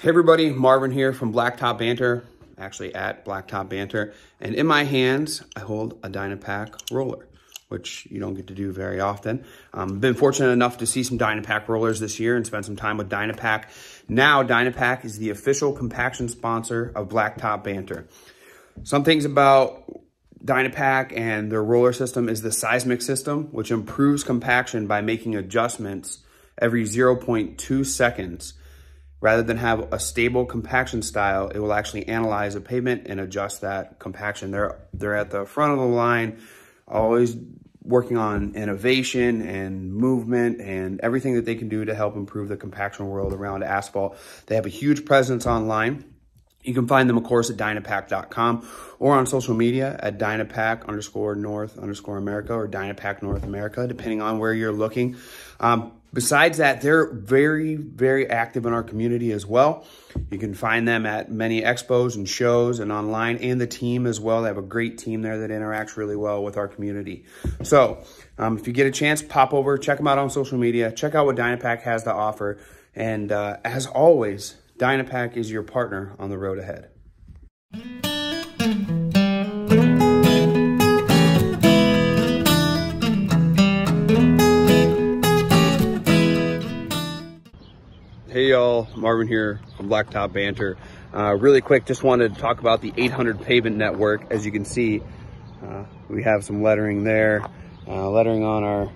Hey everybody, Marvin here from Blacktop Banter, actually at Blacktop Banter. And in my hands, I hold a Dynapac roller, which you don't get to do very often. I've um, been fortunate enough to see some Dynapac rollers this year and spend some time with Dynapac. Now, Dynapac is the official compaction sponsor of Blacktop Banter. Some things about Dynapac and their roller system is the seismic system, which improves compaction by making adjustments every 0.2 seconds Rather than have a stable compaction style, it will actually analyze a pavement and adjust that compaction. They're, they're at the front of the line, always working on innovation and movement and everything that they can do to help improve the compaction world around asphalt. They have a huge presence online. You can find them, of course, at dynapac.com or on social media at dynapac underscore north underscore America or dynapac North America, depending on where you're looking. Um, Besides that, they're very, very active in our community as well. You can find them at many expos and shows and online and the team as well. They have a great team there that interacts really well with our community. So um, if you get a chance, pop over, check them out on social media, check out what Dynapac has to offer. And uh, as always, Dynapac is your partner on the road ahead. Hey y'all, Marvin here from Blacktop Banter. Uh, really quick, just wanted to talk about the 800 pavement network. As you can see, uh, we have some lettering there, uh, lettering on our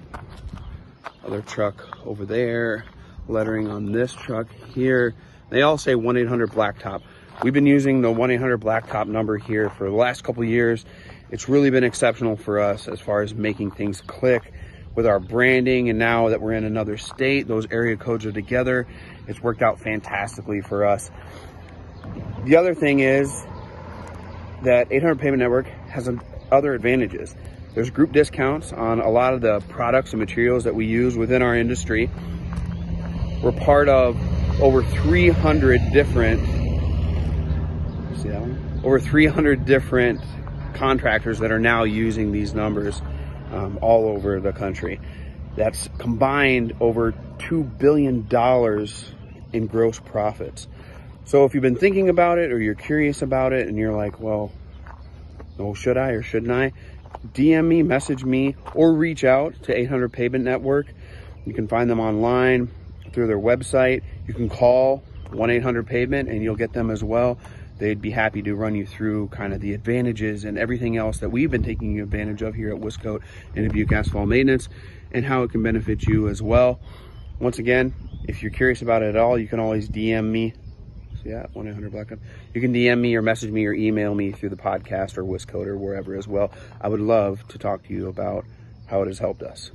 other truck over there, lettering on this truck here. They all say 1-800-Blacktop. We've been using the 1-800-Blacktop number here for the last couple years. It's really been exceptional for us as far as making things click with our branding and now that we're in another state, those area codes are together. It's worked out fantastically for us. The other thing is that 800 Pavement Network has other advantages. There's group discounts on a lot of the products and materials that we use within our industry. We're part of over 300 different, see that one? Over 300 different contractors that are now using these numbers um, all over the country. That's combined over $2 billion in gross profits. So if you've been thinking about it or you're curious about it and you're like, well, oh, should I or shouldn't I? DM me, message me, or reach out to 800 Pavement Network. You can find them online through their website. You can call 1-800-PAVEMENT and you'll get them as well they'd be happy to run you through kind of the advantages and everything else that we've been taking advantage of here at Wiscoat and Dubuque Asphalt Maintenance and how it can benefit you as well. Once again, if you're curious about it at all, you can always DM me. Yeah, 1-800 Black You can DM me or message me or email me through the podcast or Wiscoat or wherever as well. I would love to talk to you about how it has helped us.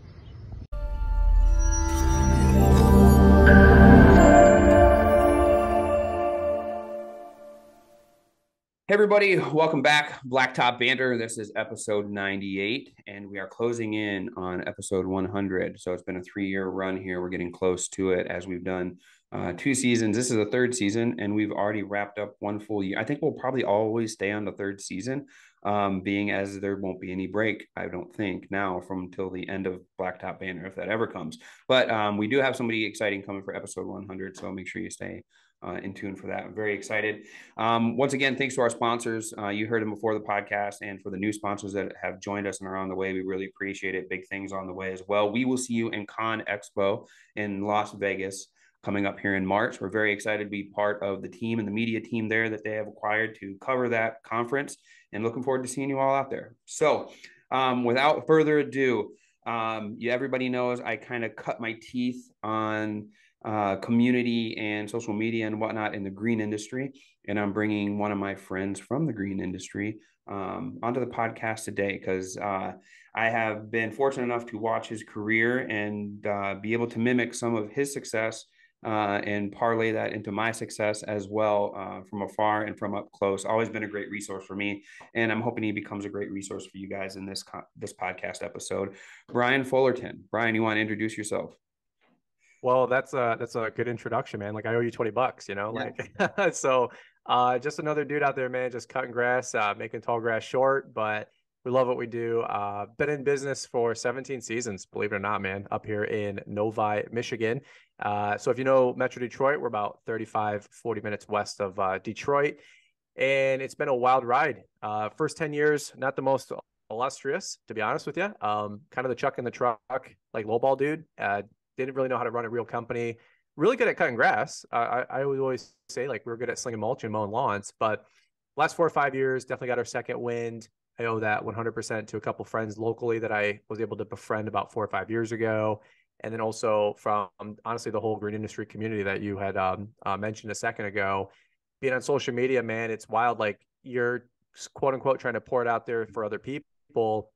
Hey everybody, welcome back. Blacktop Banter. This is episode 98, and we are closing in on episode 100. So it's been a three-year run here. We're getting close to it as we've done uh, two seasons. This is the third season, and we've already wrapped up one full year. I think we'll probably always stay on the third season, um, being as there won't be any break, I don't think, now from until the end of Blacktop Banter, if that ever comes. But um, we do have somebody exciting coming for episode 100, so make sure you stay uh, in tune for that. I'm very excited. Um, once again, thanks to our sponsors. Uh, you heard them before the podcast, and for the new sponsors that have joined us and are on the way, we really appreciate it. Big things on the way as well. We will see you in Con Expo in Las Vegas coming up here in March. We're very excited to be part of the team and the media team there that they have acquired to cover that conference, and looking forward to seeing you all out there. So, um, without further ado, um, everybody knows I kind of cut my teeth on uh, community and social media and whatnot in the green industry. And I'm bringing one of my friends from the green industry um, onto the podcast today because uh, I have been fortunate enough to watch his career and uh, be able to mimic some of his success uh, and parlay that into my success as well uh, from afar and from up close. Always been a great resource for me, and I'm hoping he becomes a great resource for you guys in this co- this podcast episode. Brian Fullerton, Brian, you want to introduce yourself? Well, that's a that's a good introduction, man. Like I owe you twenty bucks, you know. Yeah. Like so, uh, just another dude out there, man, just cutting grass, uh, making tall grass short. But We love what we do. Uh, been in business for 17 seasons, believe it or not, man, up here in Novi, Michigan. Uh, so if you know Metro Detroit, we're about 35, 40 minutes west of uh, Detroit. And it's been a wild ride. Uh, first 10 years, not the most illustrious, to be honest with you. Um, kind of the chuck in the truck, like lowball dude. Uh, didn't really know how to run a real company. Really good at cutting grass. I, I would always say like we are good at slinging mulch and mowing lawns, but last four or five years, definitely got our second wind. I owe that 100% to a couple friends locally that I was able to befriend about four or five years ago. And then also from honestly the whole green industry community that you had um, uh, mentioned a second ago. Being on social media, man, it's wild. Like you're quote unquote trying to pour it out there for other people.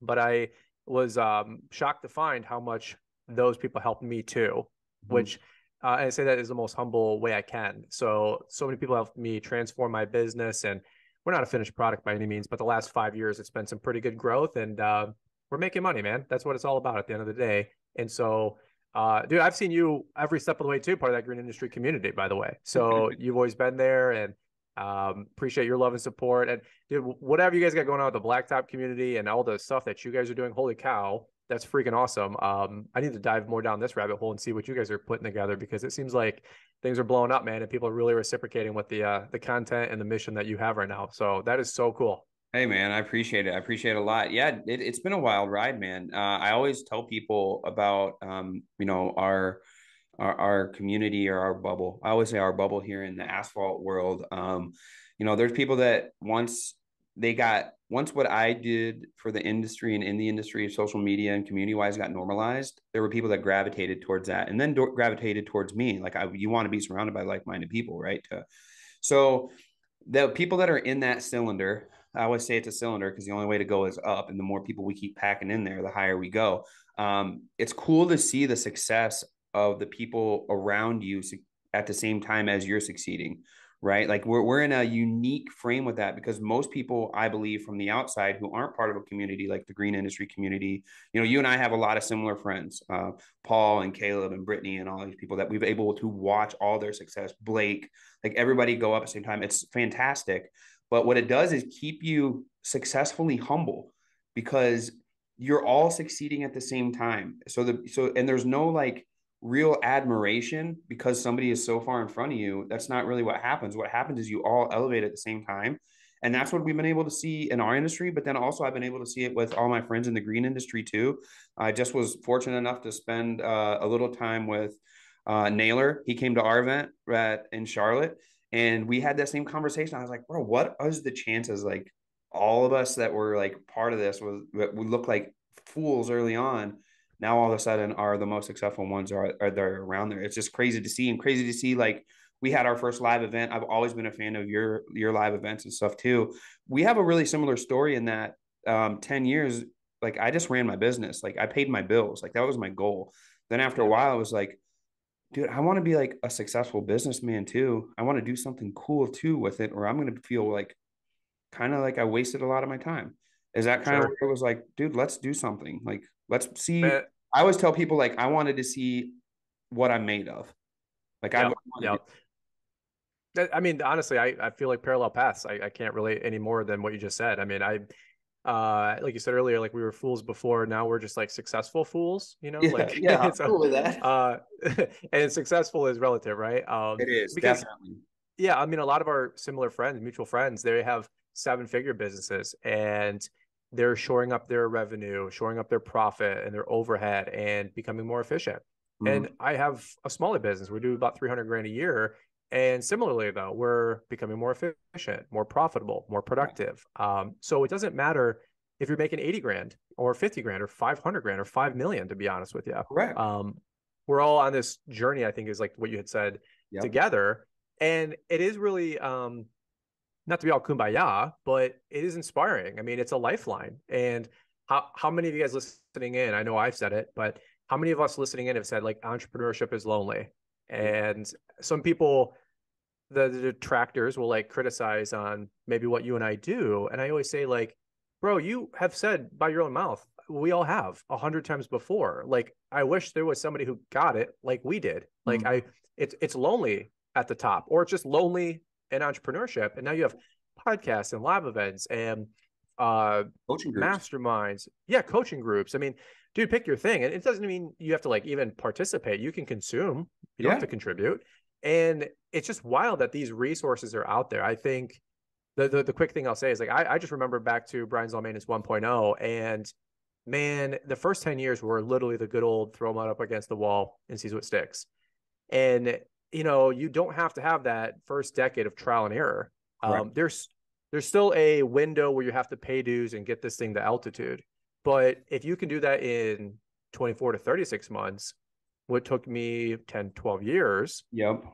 But I was um, shocked to find how much those people helped me too, mm-hmm. which uh, I say that is the most humble way I can. So, so many people helped me transform my business and we're not a finished product by any means, but the last five years it's been some pretty good growth, and uh, we're making money, man. That's what it's all about at the end of the day. And so, uh, dude, I've seen you every step of the way too, part of that green industry community, by the way. So you've always been there, and um, appreciate your love and support. And dude, whatever you guys got going on with the blacktop community and all the stuff that you guys are doing, holy cow, that's freaking awesome. Um, I need to dive more down this rabbit hole and see what you guys are putting together because it seems like things are blowing up, man, and people are really reciprocating with the uh, the content and the mission that you have right now. So that is so cool. Hey man, I appreciate it. I appreciate it a lot. Yeah, it, has been a wild ride, man. Uh, I always tell people about um, you know our, our our community or our bubble. I always say our bubble here in the asphalt world. Um, you know, there's people that once they got once what I did for the industry and in the industry of social media and community wise got normalized, there were people that gravitated towards that and then do- gravitated towards me. Like I, you want to be surrounded by like-minded people, right? To, so the people that are in that cylinder, I always say it's a cylinder because the only way to go is up. And the more people we keep packing in there, the higher we go. Um, it's cool to see the success of the people around you at the same time as you're succeeding right? Like we're, we're in a unique frame with that because most people, I believe, from the outside who aren't part of a community like the green industry community, you know, you and I have a lot of similar friends, uh, Paul and Caleb and Brittany and all these people that we've able to watch all their success. Blake, like everybody go up at the same time. It's fantastic. But what it does is keep you successfully humble because you're all succeeding at the same time. So the so and there's no like real admiration because somebody is so far in front of you. That's not really what happens. What happens is you all elevate at the same time. And that's what we've been able to see in our industry. But then also, I've been able to see it with all my friends in the green industry too. I just was fortunate enough to spend uh, a little time with uh, Naylor. He came to our event at, in Charlotte and we had that same conversation. I was like, bro, what is the chances? Like, all of us that were like part of this was would look like fools early on now all of a sudden are the most successful ones are, are there around there. It's just crazy to see and crazy to see like we had our first live event. I've always been a fan of your your live events and stuff too. We have a really similar story in that um, 10 years, like I just ran my business. Like I paid my bills. Like that was my goal. Then after a while, I was like, dude, I want to be like a successful businessman too. I want to do something cool too with it, or I'm going to feel like kind of like I wasted a lot of my time. Is that kind sure. of it was like, dude, let's do something. Like, let's see. I always tell people like I wanted to see what I'm made of. Like I yeah. I mean, honestly, I, I feel like parallel paths. I, I can't relate any more than what you just said. I mean, I uh like you said earlier, like we were fools before. Now we're just like successful fools, you know? Yeah, like yeah, I'm cool with that. Uh and successful is relative, right? Um it is because, definitely. Yeah, I mean a lot of our similar friends, mutual friends, they have seven figure businesses and they're shoring up their revenue, shoring up their profit and their overhead and becoming more efficient. Mm-hmm. And I have a smaller business. We do about 300 grand a year. And similarly, though, we're becoming more efficient, more profitable, more productive. Um, so it doesn't matter if you're making 80 grand or 50 grand or 500 grand or 5 million, to be honest with you. Correct. Um, we're all on this journey, I think, is like what you had said yep. together. And it is really um, not to be all kumbaya, but it is inspiring. I mean, it's a lifeline. And how how many of you guys listening in? I know I've said it, but how many of us listening in have said like entrepreneurship is lonely? And some people, the, the detractors will like criticize on maybe what you and I do. And I always say, like, bro, you have said by your own mouth, we all have a hundred times before. Like, I wish there was somebody who got it like we did. Like, mm-hmm. I it's it's lonely at the top, or it's just lonely and entrepreneurship. And now you have podcasts and live events and uh, coaching groups. masterminds, yeah, coaching groups. I mean, dude, pick your thing. And it doesn't mean you have to like even participate. You can consume. You don't have to contribute. And it's just wild that these resources are out there. I think the the, the quick thing I'll say is like I, I just remember back to Brian's Lawn Maintenance 1.0 and man, the first 10 years were literally the good old throw them out up against the wall and sees what sticks. And you know, you don't have to have that first decade of trial and error. Um, there's there's still a window where you have to pay dues and get this thing to altitude. But if you can do that in 24 to 36 months, what took me 10, 12 years. Yep.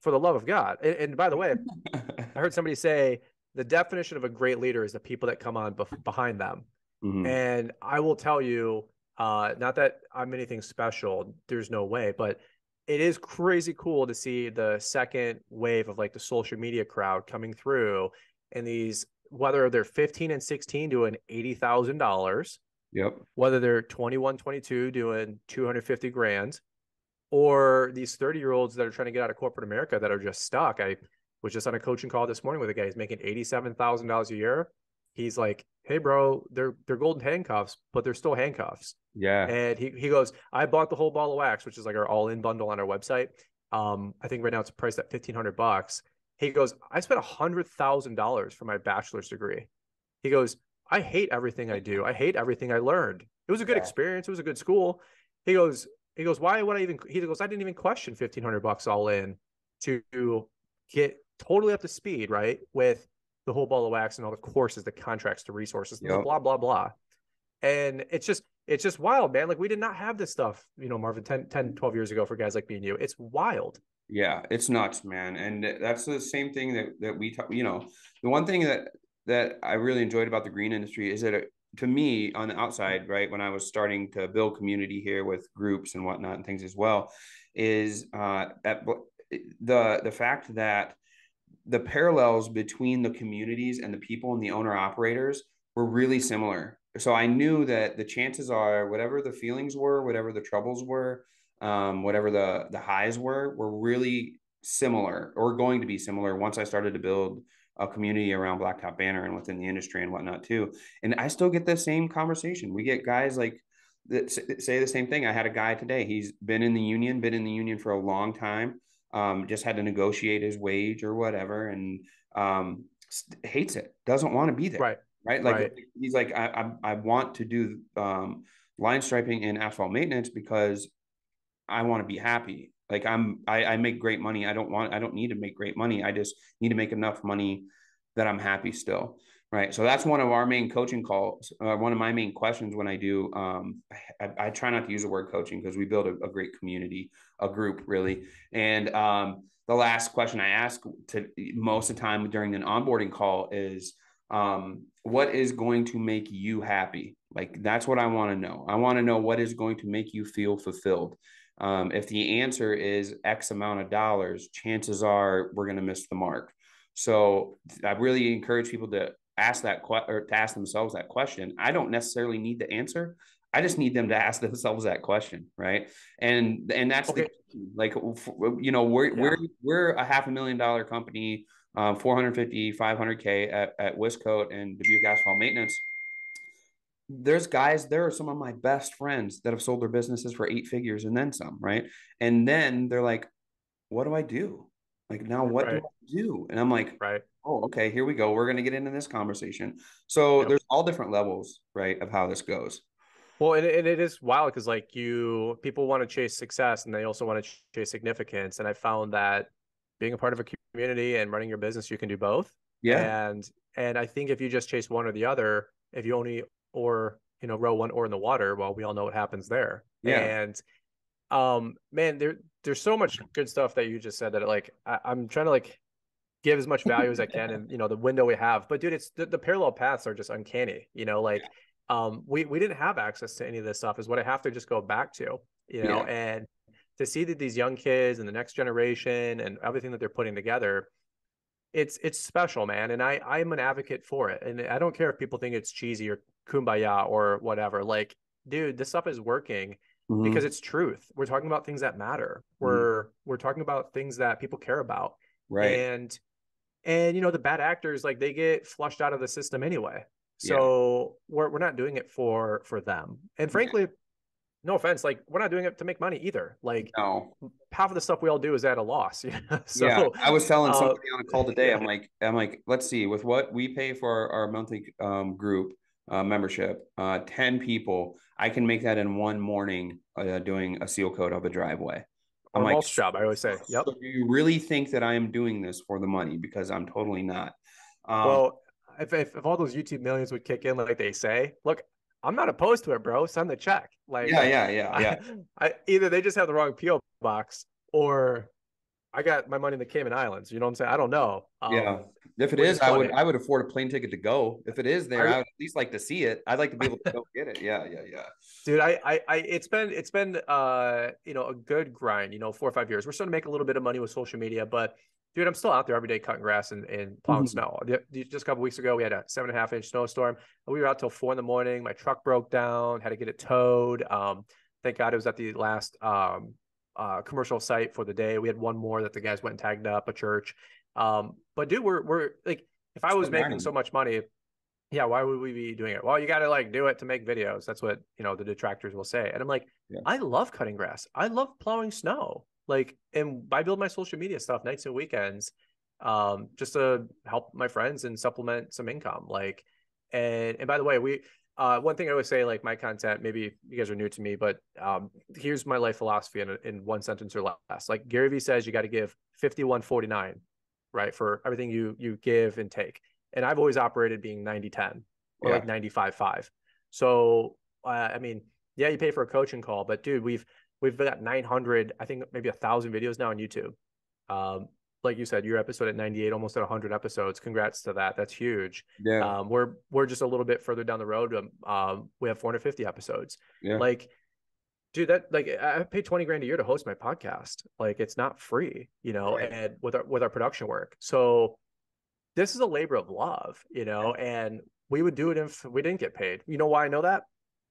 For the love of God. And, and by the way, I heard somebody say the definition of a great leader is the people that come on bef- behind them. Mm-hmm. And I will tell you, uh, not that I'm anything special, there's no way, but it is crazy cool to see the second wave of like the social media crowd coming through and these whether they're 15 and 16 doing $80,000 yep. whether they're 21 22 doing 250 grand or these 30 year olds that are trying to get out of corporate America that are just stuck. I was just on a coaching call this morning with a guy he's making $87,000 a year. He's like, "Hey, bro, they're they're golden handcuffs, but they're still handcuffs." Yeah. And he he goes, "I bought the whole ball of wax, which is like our all in bundle on our website. Um, I think right now it's priced at fifteen hundred bucks." He goes, "I spent a hundred thousand dollars for my bachelor's degree." He goes, "I hate everything I do. I hate everything I learned. It was a good yeah. experience. It was a good school." He goes, "He goes, why would I even?" He goes, "I didn't even question fifteen hundred bucks all in to get totally up to speed, right, with." The whole ball of wax and all the courses, the contracts, the resources, yep. blah, blah, blah. And it's just, it's just wild, man. Like we did not have this stuff, you know, Marvin, 10, 10 12 years ago for guys like me and you. It's wild. Yeah, it's nuts, man. And that's the same thing that, that we talk, you know, the one thing that, that I really enjoyed about the green industry is that it, to me on the outside, right, when I was starting to build community here with groups and whatnot and things as well, is uh, that the the fact that the parallels between the communities and the people and the owner operators were really similar. So I knew that the chances are whatever the feelings were, whatever the troubles were, um, whatever the the highs were, were really similar or going to be similar once I started to build a community around Blacktop Banter and within the industry and whatnot too. And I still get the same conversation. We get guys like that say the same thing. I had a guy today. He's been in the union, been in the union for a long time um, just had to negotiate his wage or whatever, and um, hates it, doesn't want to be there. Right. Right. Like right. he's like, I, I, I want to do um, line striping and asphalt maintenance because I want to be happy. Like I'm, I, I make great money. I don't want, I don't need to make great money. I just need to make enough money that I'm happy still. Right. So that's one of our main coaching calls. Uh, one of my main questions when I do, um, I, I, try not to use the word coaching because we build a, a, great community, a group really. And um, the last question I ask to most of the time during an onboarding call is, um, what is going to make you happy? Like that's what I want to know. I want to know what is going to make you feel fulfilled. Um, if the answer is X amount of dollars, chances are we're going to miss the mark. So I really encourage people to ask that que- or to ask themselves that question. I don't necessarily need the answer. I just need them to ask themselves that question, right? And and that's okay. the like you know we're yeah. we're we're a half a million dollar company, um, 450 500k at at Wiscoat and Dubuque Asphalt Maintenance. There's guys, there are some of my best friends that have sold their businesses for eight figures and then some, right? And then they're like, "What do I do? Like now, what right. do I do?" And I'm like, "Right." oh, okay, here we go. We're going to get into this conversation. So yep. there's all different levels, right, of how this goes. Well, and, it is wild because like you, people want to chase success and they also want to chase significance. And I found that being a part of a community and running your business, you can do both. Yeah. And and I think if you just chase one or the other, if you only or you know row one oar in the water, well, we all know what happens there. Yeah. And um, man, there there's so much good stuff that you just said that like I, I'm trying to like give as much value as I can and you know the window we have. But dude, it's the, the parallel paths are just uncanny. You know, like um we we didn't have access to any of this stuff is what I have to just go back to, you know, yeah. and to see that these young kids and the next generation and everything that they're putting together, it's it's special, man. And I I'm an advocate for it. And I don't care if people think it's cheesy or kumbaya or whatever. Like, dude, this stuff is working. Mm-hmm. because it's truth. We're talking about things that matter. Mm-hmm. We're mm-hmm. we're talking about things that people care about. Right. And and you know the bad actors like they get flushed out of the system anyway So yeah. we're we're not doing it for for them. And frankly, yeah. no offense, like we're not doing it to make money either. Like no. half of the stuff we all do is at a loss. Yeah. So, yeah, I was telling uh, somebody on a call today. I'm like, I'm like, let's see, with what we pay for our monthly um, group uh, membership, uh, ten people, I can make that in one morning uh, doing a seal coat of a driveway. I'm like, mulch job. I always say, yep. So do you really think that I am doing this for the money? Because I'm totally not. Um, well, if, if, if all those YouTube millions would kick in like they say, look, I'm not opposed to it, bro. Send the check. Like, yeah, yeah, yeah, yeah. I, I, either they just have the wrong PO box, or I got my money in the Cayman Islands. You know what I'm saying? I don't know. Um, yeah. If it is, I would I would afford a plane ticket to go. If it is there, I, I would at least like to see it. I'd like to be able to go get it. Yeah, yeah, yeah. Dude, I, I, I, it's been, it's been, uh, you know, a good grind. You know, four or five years. We're starting to make a little bit of money with social media, but dude, I'm still out there every day cutting grass and, and plowing mm-hmm. snow. Just a couple weeks ago, we had a seven and a half inch snowstorm. We were out till four in the morning. My truck broke down, had to get it towed. Um, thank God it was at the last um, uh, commercial site for the day. We had one more that the guys went and tagged up a church. Um, but dude, we're we're like, if I was making so much money, yeah, why would we be doing it? Well, you got to like do it to make videos. That's what you know the detractors will say. And I'm like, yeah. I love cutting grass. I love plowing snow. Like, and I build my social media stuff nights and weekends, um, just to help my friends and supplement some income. Like, and and by the way, we uh, one thing I would say, like my content, maybe you guys are new to me, but um, here's my life philosophy in, in one sentence or less. Like Gary Vee says, you got to give 5149, right? For everything you, you give and take. And I've always operated being 90, 10 or yeah. like 95, five. So, uh, I mean, yeah, you pay for a coaching call, but dude, we've, we've got 900, I think maybe a thousand videos now on YouTube. Um, like you said, your episode at 98, almost at 100 episodes. Congrats to that. That's huge. Yeah. Um, we're we're just a little bit further down the road. Um, um, we have 450 episodes. Yeah. Like, dude, that like I pay 20 grand a year to host my podcast. Like, it's not free, you know. Right. And with our with our production work, so this is a labor of love, you know. And we would do it if we didn't get paid. You know why I know that?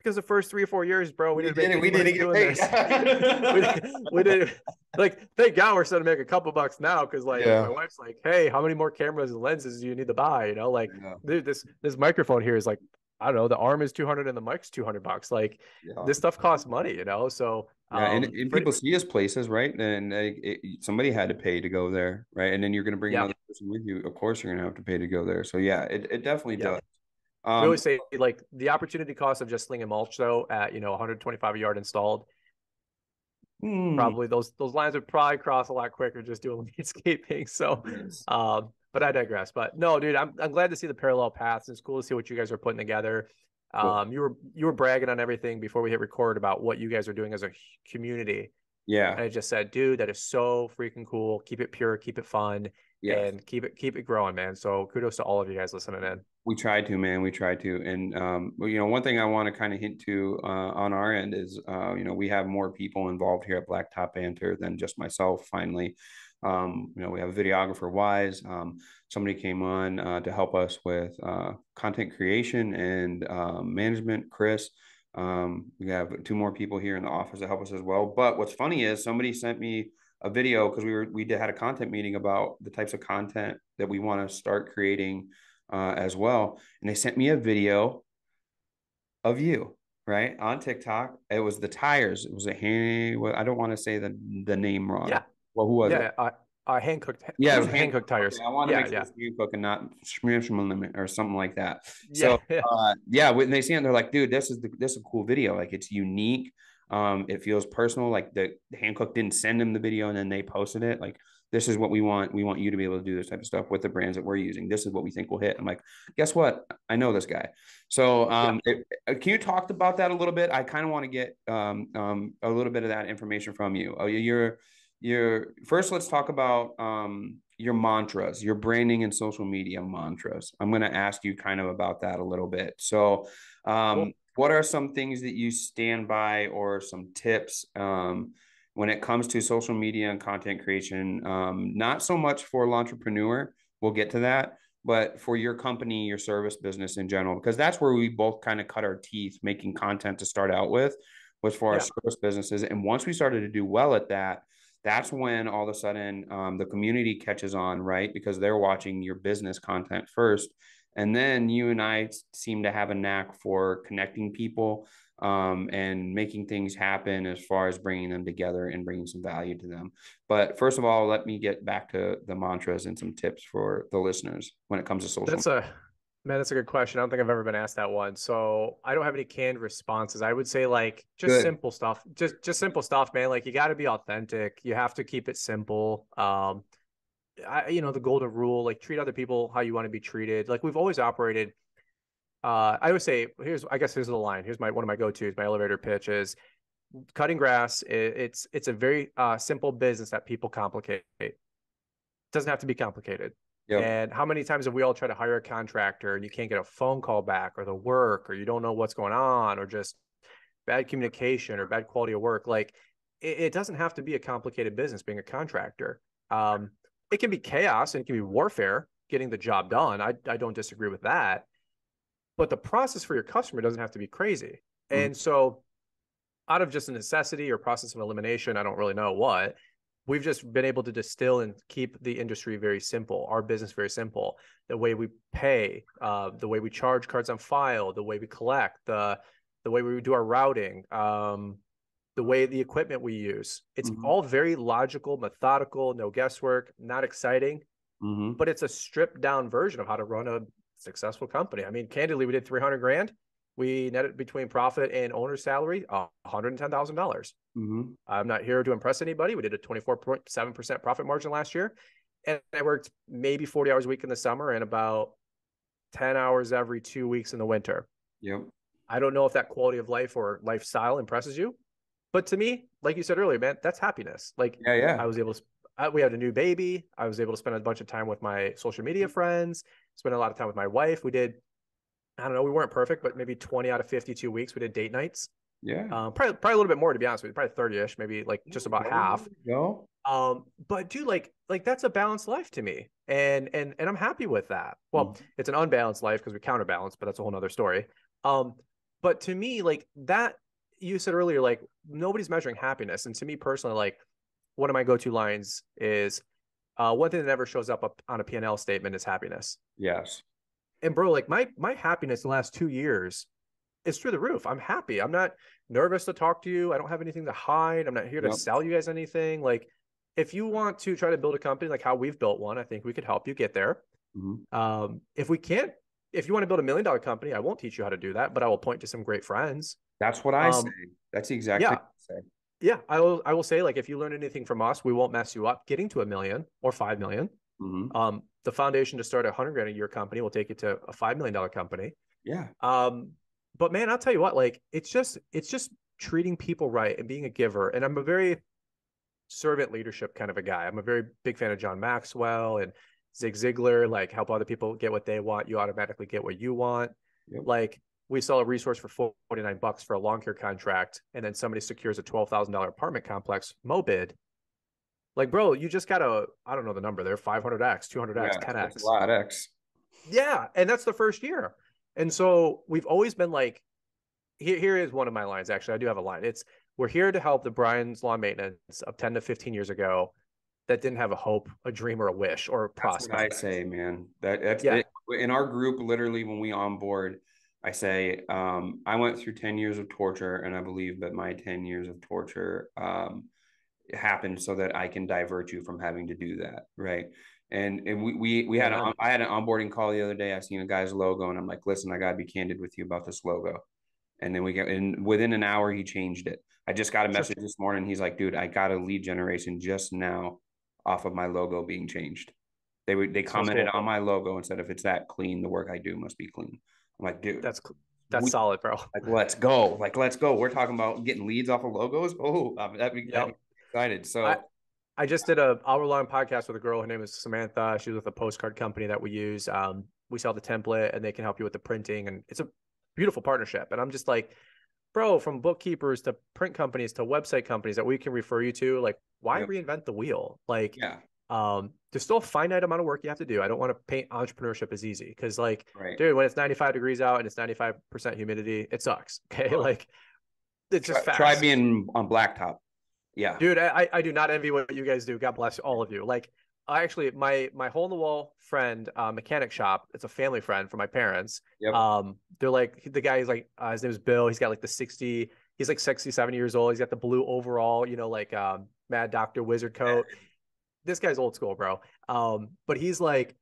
Because the first three or four years, bro, we, we didn't, didn't we didn't get paid. we, we did like thank God we're starting to make a couple bucks now because like yeah. my wife's like, hey, how many more cameras and lenses do you need to buy? You know, like yeah. dude, this this microphone here is like I don't know, the arm is 200 and the mic's 200 bucks. Like yeah. this stuff costs money, you know? So, yeah. Um, and, and people see us places, right? And it, it, somebody had to pay to go there. Right. And then you're going to bring another person with you. Of course, you're going to have to pay to go there. So yeah, it, it definitely does. Um, we always say like the opportunity cost of just slinging mulch though at you know 125 a yard installed. Hmm. Probably those those lines would probably cross a lot quicker just doing landscaping. So, yes. um, but I digress. But no, dude, I'm I'm glad to see the parallel paths. It's cool to see what you guys are putting together. Cool. Um, you were you were bragging on everything before we hit record about what you guys are doing as a community. Yeah, and I just said, dude, that is so freaking cool. Keep it pure, keep it fun, yes. and keep it keep it growing, man. So kudos to all of you guys listening in. We tried to, man. We tried to, and um, you know, one thing I want to kind of hint to uh, on our end is, uh, you know, we have more people involved here at Blacktop Banter than just myself. Finally, um, you know, we have a videographer, Wise. Um, somebody came on uh, to help us with uh, content creation and um, management, Chris. Um, we have two more people here in the office to help us as well. But what's funny is somebody sent me a video because we were we did had a content meeting about the types of content that we want to start creating uh, as well. And they sent me a video of you, right, on TikTok. It was the tires. It was a hand. I don't want to say the the name wrong. Yeah. Well, who was yeah, it? Uh, uh, hand cooked. Yeah, it was hand cooked tires. Okay, I want to yeah, make sure yeah. hand cooked and not limit or something like that. So yeah, uh, yeah, when they see it, they're like, dude, this is the, this is a cool video. Like it's unique. Um, it feels personal. Like the, the Hankook didn't send them the video and then they posted it. Like this is what we want. We want you to be able to do this type of stuff with the brands that we're using. This is what we think will hit. I'm like, guess what? I know this guy. So um, yeah. it, uh, can you talk about that a little bit? I kind of want to get um, um, a little bit of that information from you. Oh, you're you're first. Let's talk about um, your mantras, your branding and social media mantras. I'm going to ask you kind of about that a little bit. So, um, cool. what are some things that you stand by, or some tips? Um, when it comes to social media and content creation, um, not so much for Lawntrepreneur, we'll get to that, but for your company, your service business in general, because that's where we both kind of cut our teeth making content to start out with, was for our yeah. service businesses. And once we started to do well at that, that's when all of a sudden um, the community catches on, right? Because they're watching your business content first. And then you and I seem to have a knack for connecting people um, and making things happen as far as bringing them together and bringing some value to them. But first of all, let me get back to the mantras and some tips for the listeners when it comes to social. That's a man. That's a good question. I don't think I've ever been asked that one, so I don't have any canned responses. I would say like just good. simple stuff, just just simple stuff, man. Like you got to be authentic. You have to keep it simple. Um, I, you know, the golden rule, like treat other people how you want to be treated. Like we've always operated uh, I would say here's I guess here's the line. Here's my one of my go-tos. My elevator pitch is cutting grass. It, it's it's a very uh, simple business that people complicate. It doesn't have to be complicated. Yep. And how many times have we all tried to hire a contractor and you can't get a phone call back or the work or you don't know what's going on or just bad communication or bad quality of work? Like it, it doesn't have to be a complicated business being a contractor. Um, it can be chaos and it can be warfare getting the job done. I, I don't disagree with that but the process for your customer doesn't have to be crazy. Mm-hmm. And so, out of just a necessity or process of elimination, I don't really know what, we've just been able to distill and keep the industry very simple, our business very simple. The way we pay, uh, the way we charge cards on file, the way we collect, the the way we do our routing, um, the way the equipment we use. It's mm-hmm. all very logical, methodical, no guesswork, not exciting, mm-hmm. but it's a stripped down version of how to run a successful company. I mean, candidly, we did 300 grand. We netted between profit and owner's salary, 110,000. dollars mm-hmm. I'm not here to impress anybody. We did a 24.7% profit margin last year. And I worked maybe 40 hours a week in the summer and about 10 hours every two weeks in the winter. Yep. I don't know if that quality of life or lifestyle impresses you, but to me, like you said earlier, man, that's happiness. Like, yeah, yeah. I was able to I, we had a new baby. I was able to spend a bunch of time with my social media friends, spend a lot of time with my wife. We did, I don't know, we weren't perfect, but maybe 20 out of 52 weeks we did date nights. Yeah. Um, probably, probably a little bit more to be honest with you, probably 30 ish, maybe like just about half. Go. Um, but dude, like, like that's a balanced life to me. And, and, and I'm happy with that. Well, mm. it's an unbalanced life because we counterbalance, but that's a whole nother story. Um, but to me, like that, you said earlier, like nobody's measuring happiness. And to me personally, like one of my go-to lines is uh, one thing that never shows up on a P&L statement is happiness. Yes. And bro, like my my happiness the last two years is through the roof. I'm happy. I'm not nervous to talk to you. I don't have anything to hide. I'm not here to yep. sell you guys anything. Like, if you want to try to build a company like how we've built one, I think we could help you get there. Mm-hmm. Um, if we can't, if you want to build a million dollar company, I won't teach you how to do that, but I will point to some great friends. That's what I um, say. That's exactly yeah yeah, I will. I will say, like, if you learn anything from us, we won't mess you up getting to a million or five million. Mm-hmm. Um, the foundation to start a hundred grand a year company will take you to a five million dollar company. Yeah. Um, but man, I'll tell you what, like, it's just it's just treating people right and being a giver. And I'm a very servant leadership kind of a guy. I'm a very big fan of John Maxwell and Zig Ziglar. Like, help other people get what they want, you automatically get what you want. Yep. Like, we sell a resource for 49 bucks for a long care contract and then somebody secures a $12,000 apartment complex mobid like bro you just got a i don't know the number there 500x 200x yeah, 10x a lot x. Yeah and that's the first year. And so we've always been like here, here is one of my lines actually i do have a line. It's we're here to help the brian's lawn maintenance of 10 to 15 years ago that didn't have a hope a dream or a wish or a prospect i say man. That that's yeah. It. in our group literally when we onboard I say, um, I went through 10 years of torture, and I believe that my 10 years of torture um, happened so that I can divert you from having to do that. Right. And, and we, we, we had, a, I had an onboarding call the other day. I seen a guy's logo, and I'm like, listen, I got to be candid with you about this logo. And then we get, and within an hour, he changed it. I just got a message this morning. He's like, dude, I got a lead generation just now off of my logo being changed. They would, they commented cool. on my logo and said, if it's that clean, the work I do must be clean. I'm like, dude, that's that's we, solid, bro. Like, let's go. Like, let's go. We're talking about getting leads off of logos. Oh, that'd be, yep. excited. So I, I, just did a hour long podcast with a girl. Her name is Samantha. She's with a postcard company that we use. Um, we sell the template and they can help you with the printing, and it's a beautiful partnership. And I'm just like, bro, from bookkeepers to print companies to website companies that we can refer you to, like, why yep. reinvent the wheel? Like, yeah. Um, there's still a finite amount of work you have to do. I don't want to paint entrepreneurship as easy because, like, right. dude, when it's 95 degrees out and it's 95% humidity, it sucks. Okay. Oh. Like, it's just try, try, being on blacktop. Yeah. Dude, I, I do not envy what you guys do. God bless all of you. Like, I actually my my hole in the wall friend uh, mechanic shop. It's a family friend for my parents. Yep. Um, they're like the guy is like uh, his name is Bill. He's got like the sixty. He's like 60, 70 years old. He's got the blue overall, you know, like um, Mad Doctor Wizard coat. This guy's old school, bro. Um, but he's like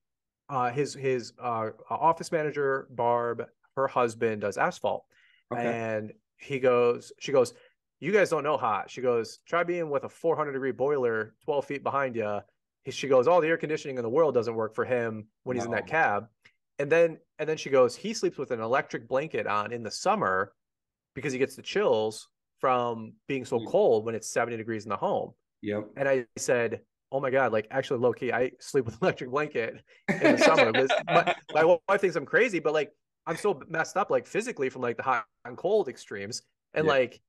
uh, his his uh, office manager Barb. Her husband does asphalt, Okay. and he goes. She goes. You guys don't know hot. She goes. Try being with a 400 degree boiler 12 feet behind you she goes, all the air conditioning in the world doesn't work for him when he's in that cab. And then and then she goes, he sleeps with an electric blanket on in the summer because he gets the chills from being so Mm. cold when it's 70 degrees in the home. Yep. And I said, Oh my God, like actually low key, I sleep with an electric blanket in the summer. My, my wife thinks I'm crazy, but like I'm so messed up like physically from like the hot and cold extremes. And Yeah. like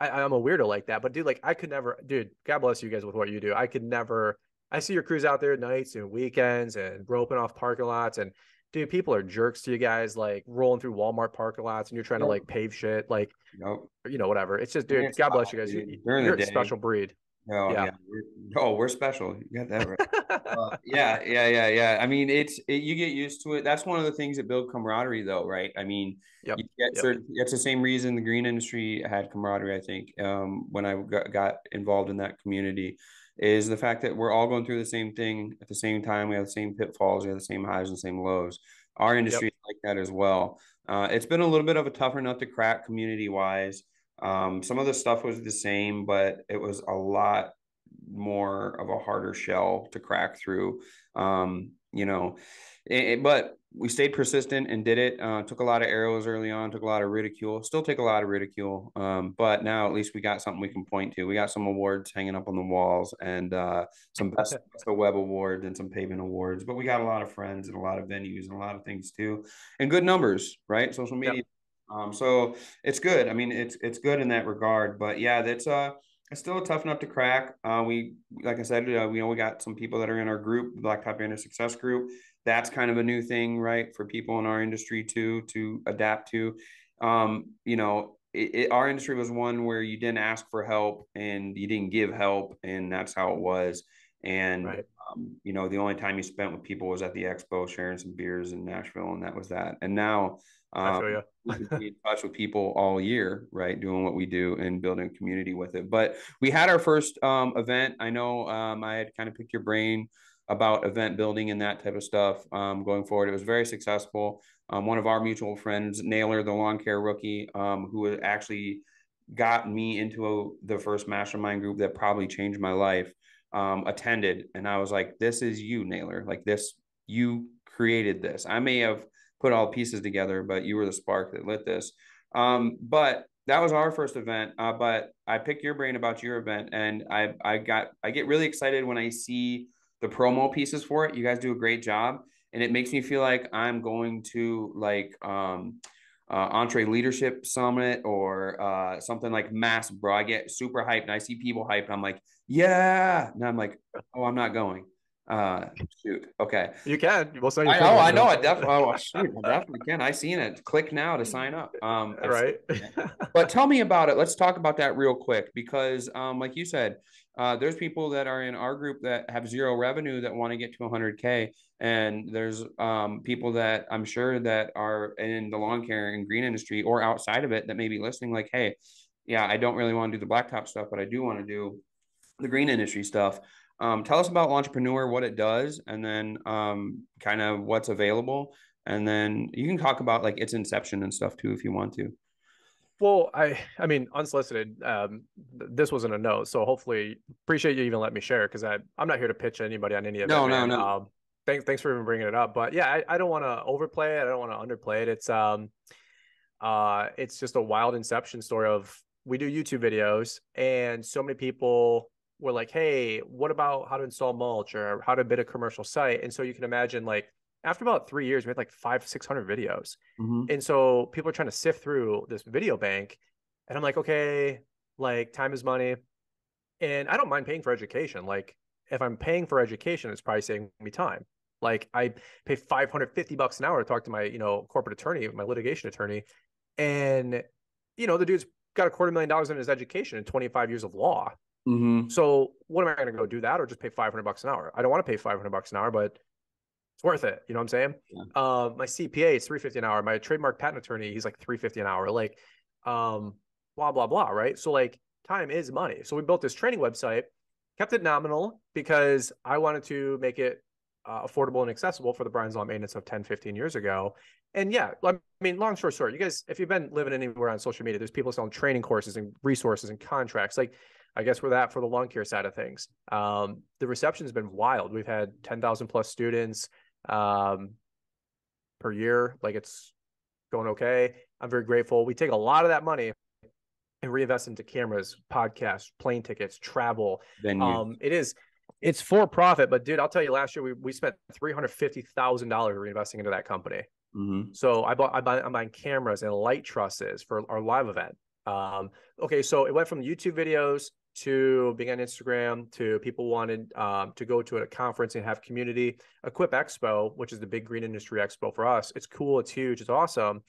I, I'm a weirdo like that. But dude, like I could never, dude, God bless you guys with what you do. I could never I see your crews out there at nights and weekends and roping off parking lots and dude, people are jerks to you guys, like rolling through Walmart parking lots and you're trying to like pave shit, like you know, whatever. It's just, dude, it's God bless you guys. dude. You, During the you're a day. special breed. Oh Yeah. yeah. We're, oh, we're special. You got that right. Uh, yeah, yeah, yeah, yeah. I mean, it's it, you get used to it. That's one of the things that build camaraderie, though, right? I mean, Yep, you get yep. certain. It's the same reason the green industry had camaraderie. I think um, when I got, got involved in that community, is the fact that we're all going through the same thing at the same time. We have the same pitfalls. We have the same highs and same lows. Our industry is like that as well. Uh, it's been a little bit of a tougher nut to crack community wise. Um, some of the stuff was the same, but it was a lot more of a harder shell to crack through. Um, you know, it, but we stayed persistent and did it. Uh, took a lot of arrows early on, took a lot of ridicule, still take a lot of ridicule. Um, but now at least we got something we can point to. We got some awards hanging up on the walls and uh, some best, best of web awards and some pavement awards. But we got a lot of friends and a lot of venues and a lot of things too, and good numbers, right? Social media. Um, so it's good. I mean, it's it's good in that regard. But yeah, that's uh it's still a tough nut to crack. Uh, we, like I said, uh, we know we got some people that are in our group, Blacktop Banter Success Group. That's kind of a new thing, right, for people in our industry too to adapt to. Um, you know, it, it, our industry was one where you didn't ask for help and you didn't give help, and that's how it was. And Right. um, you know, the only time you spent with people was at the expo, sharing some beers in Nashville, and that was that. And now, um, you. we can be in touch with people all year, right? Doing what we do and building a community with it. But we had our first um, event. I know um, I had kind of picked your brain about event building and that type of stuff um, going forward. It was very successful. Um, one of our mutual friends, Naylor, the lawn care rookie, um, who actually got me into a, the first mastermind group that probably changed my life, um, attended. And I was like, this is you, Naylor. Like this, you created this. I may have put all pieces together, but you were the spark that lit this. Um, but that was our first event. Uh, but I picked your brain about your event, and I I got I get really excited when I see the promo pieces for it. You guys do a great job, and it makes me feel like I'm going to like um, uh, EntreLeadership Summit or uh, something like Mass, bro. I get super hyped, and I see people hyped. I'm like, yeah, and I'm like, oh, I'm not going. Uh, shoot. Okay. You can. We'll send you. I know, I know. I definitely, oh, shoot, I definitely can. I seen it. Click now to sign up. Um, right. but tell me about it. Let's talk about that real quick because, um, like you said, uh, there's people that are in our group that have zero revenue that want to get to 100k, and there's um, people that I'm sure that are in the lawn care and green industry or outside of it that may be listening. Like, hey, yeah, I don't really want to do the blacktop stuff, but I do want to do the green industry stuff. Um, tell us about Lawntrepreneur, what it does, and then um, kind of what's available, and then you can talk about like its inception and stuff too if you want to. Well, I I mean, unsolicited. Um, th- this wasn't a no, so hopefully, appreciate you even let me share because I I'm not here to pitch anybody on any of No, it. no, man. no. Um, thanks thanks for even bringing it up. But yeah, I, I don't want to overplay it. I don't want to underplay it. It's um, uh, it's just a wild inception story of we do YouTube videos, and so many people were like, "Hey, what about how to install mulch or how to bid a commercial site?" And so you can imagine like after about three years, we had like five six hundred videos. Mhm. And so people are trying to sift through this video bank. And I'm like, okay, like time is money. And I don't mind paying for education. Like if I'm paying for education, it's probably saving me time. Like I pay 550 bucks an hour to talk to my, you know, corporate attorney, my litigation attorney. And, you know, the dude's got a quarter million dollars in his education and 25 years of law. Mm-hmm. So what am I going to go do that or just pay 500 bucks an hour? I don't want to pay 500 bucks an hour, but it's worth it. You know what I'm saying? Yeah. Uh, my CPA is 350 an hour. My trademark patent attorney, he's like 350 an hour. Like, um, blah, blah, blah. Right. So like time is money. So we built this training website, kept it nominal because I wanted to make it uh, affordable and accessible for the Brian's Law maintenance of 10, 15 years ago. And yeah, I mean, long story short, you guys, if you've been living anywhere on social media, there's people selling training courses and resources and contracts. Like, I guess we're that for the lawn care side of things. Um, the reception has been wild. We've had 10,000 plus students um, per year. Like it's going okay. I'm very grateful. We take a lot of that money and reinvest into cameras, podcasts, plane tickets, travel. Venue. Um, it is it's for profit, but dude, I'll tell you, last year we, we spent three hundred fifty thousand dollars reinvesting into that company. Mm-hmm. So I bought I buy, I'm buying cameras and light trusses for our live event. Um, okay, so it went from YouTube videos to being on Instagram to people wanted um, to go to a conference and have community. Equip Expo, which is the big green industry expo for us, it's cool, it's huge, it's awesome,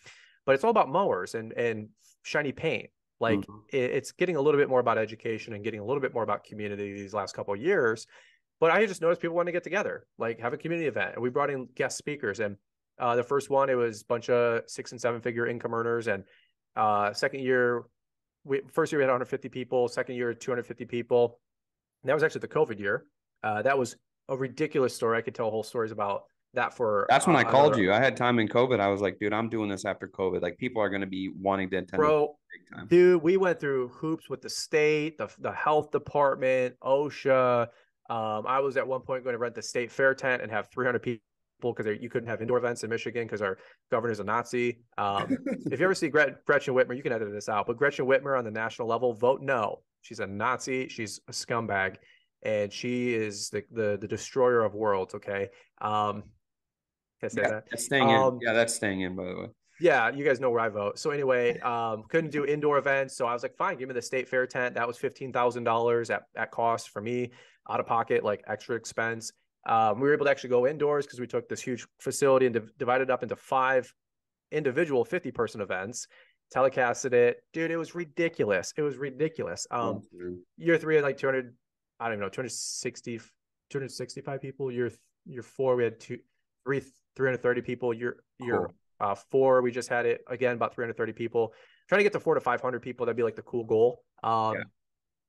but it's all about mowers and and shiny paint. Like Mhm. it, it's getting a little bit more about education and getting a little bit more about community these last couple of years. But I just noticed people want to get together, like have a community event, and we brought in guest speakers. And uh, the first one, it was a bunch of six and seven figure income earners, and uh, second year, we first year we had 150 people, second year 250 people. And that was actually the COVID year. Uh, that was a ridiculous story. I could tell whole stories about that for. That's when uh, I called another- you. I had time in COVID. I was like, dude, I'm doing this after COVID. Like people are going to be wanting to attend bro. big time. Dude, we went through hoops with the state, the the health department, OSHA. Um, I was at one point going to rent the state fair tent and have 300 people because you couldn't have indoor events in Michigan because our governor's a Nazi. Um, if you ever see Gret- Gretchen Whitmer, you can edit this out, but Gretchen Whitmer on the national level, vote no. She's a Nazi. She's a scumbag, and she is the the, the destroyer of worlds. Okay. Um, can I say Yeah, that? that's staying Um, in. Yeah, that's staying in. By the way. Yeah, you guys know where I vote. So anyway, um, couldn't do indoor events. So I was like, fine, give me the state fair tent. That was fifteen thousand dollars at at cost for me, out of pocket, like extra expense. Um, we were able to actually go indoors because we took this huge facility and div- divided up into five individual 50 person events, telecasted it. Dude, it was ridiculous. It was ridiculous. Um, year three had like 200, I don't even know, 260, 265 people. Year year four, we had two, three, 330 people. Year year Cool. uh, four, we just had it again about 330 people. Trying to get to four to 500 people, that'd be like the cool goal. Um, Yeah.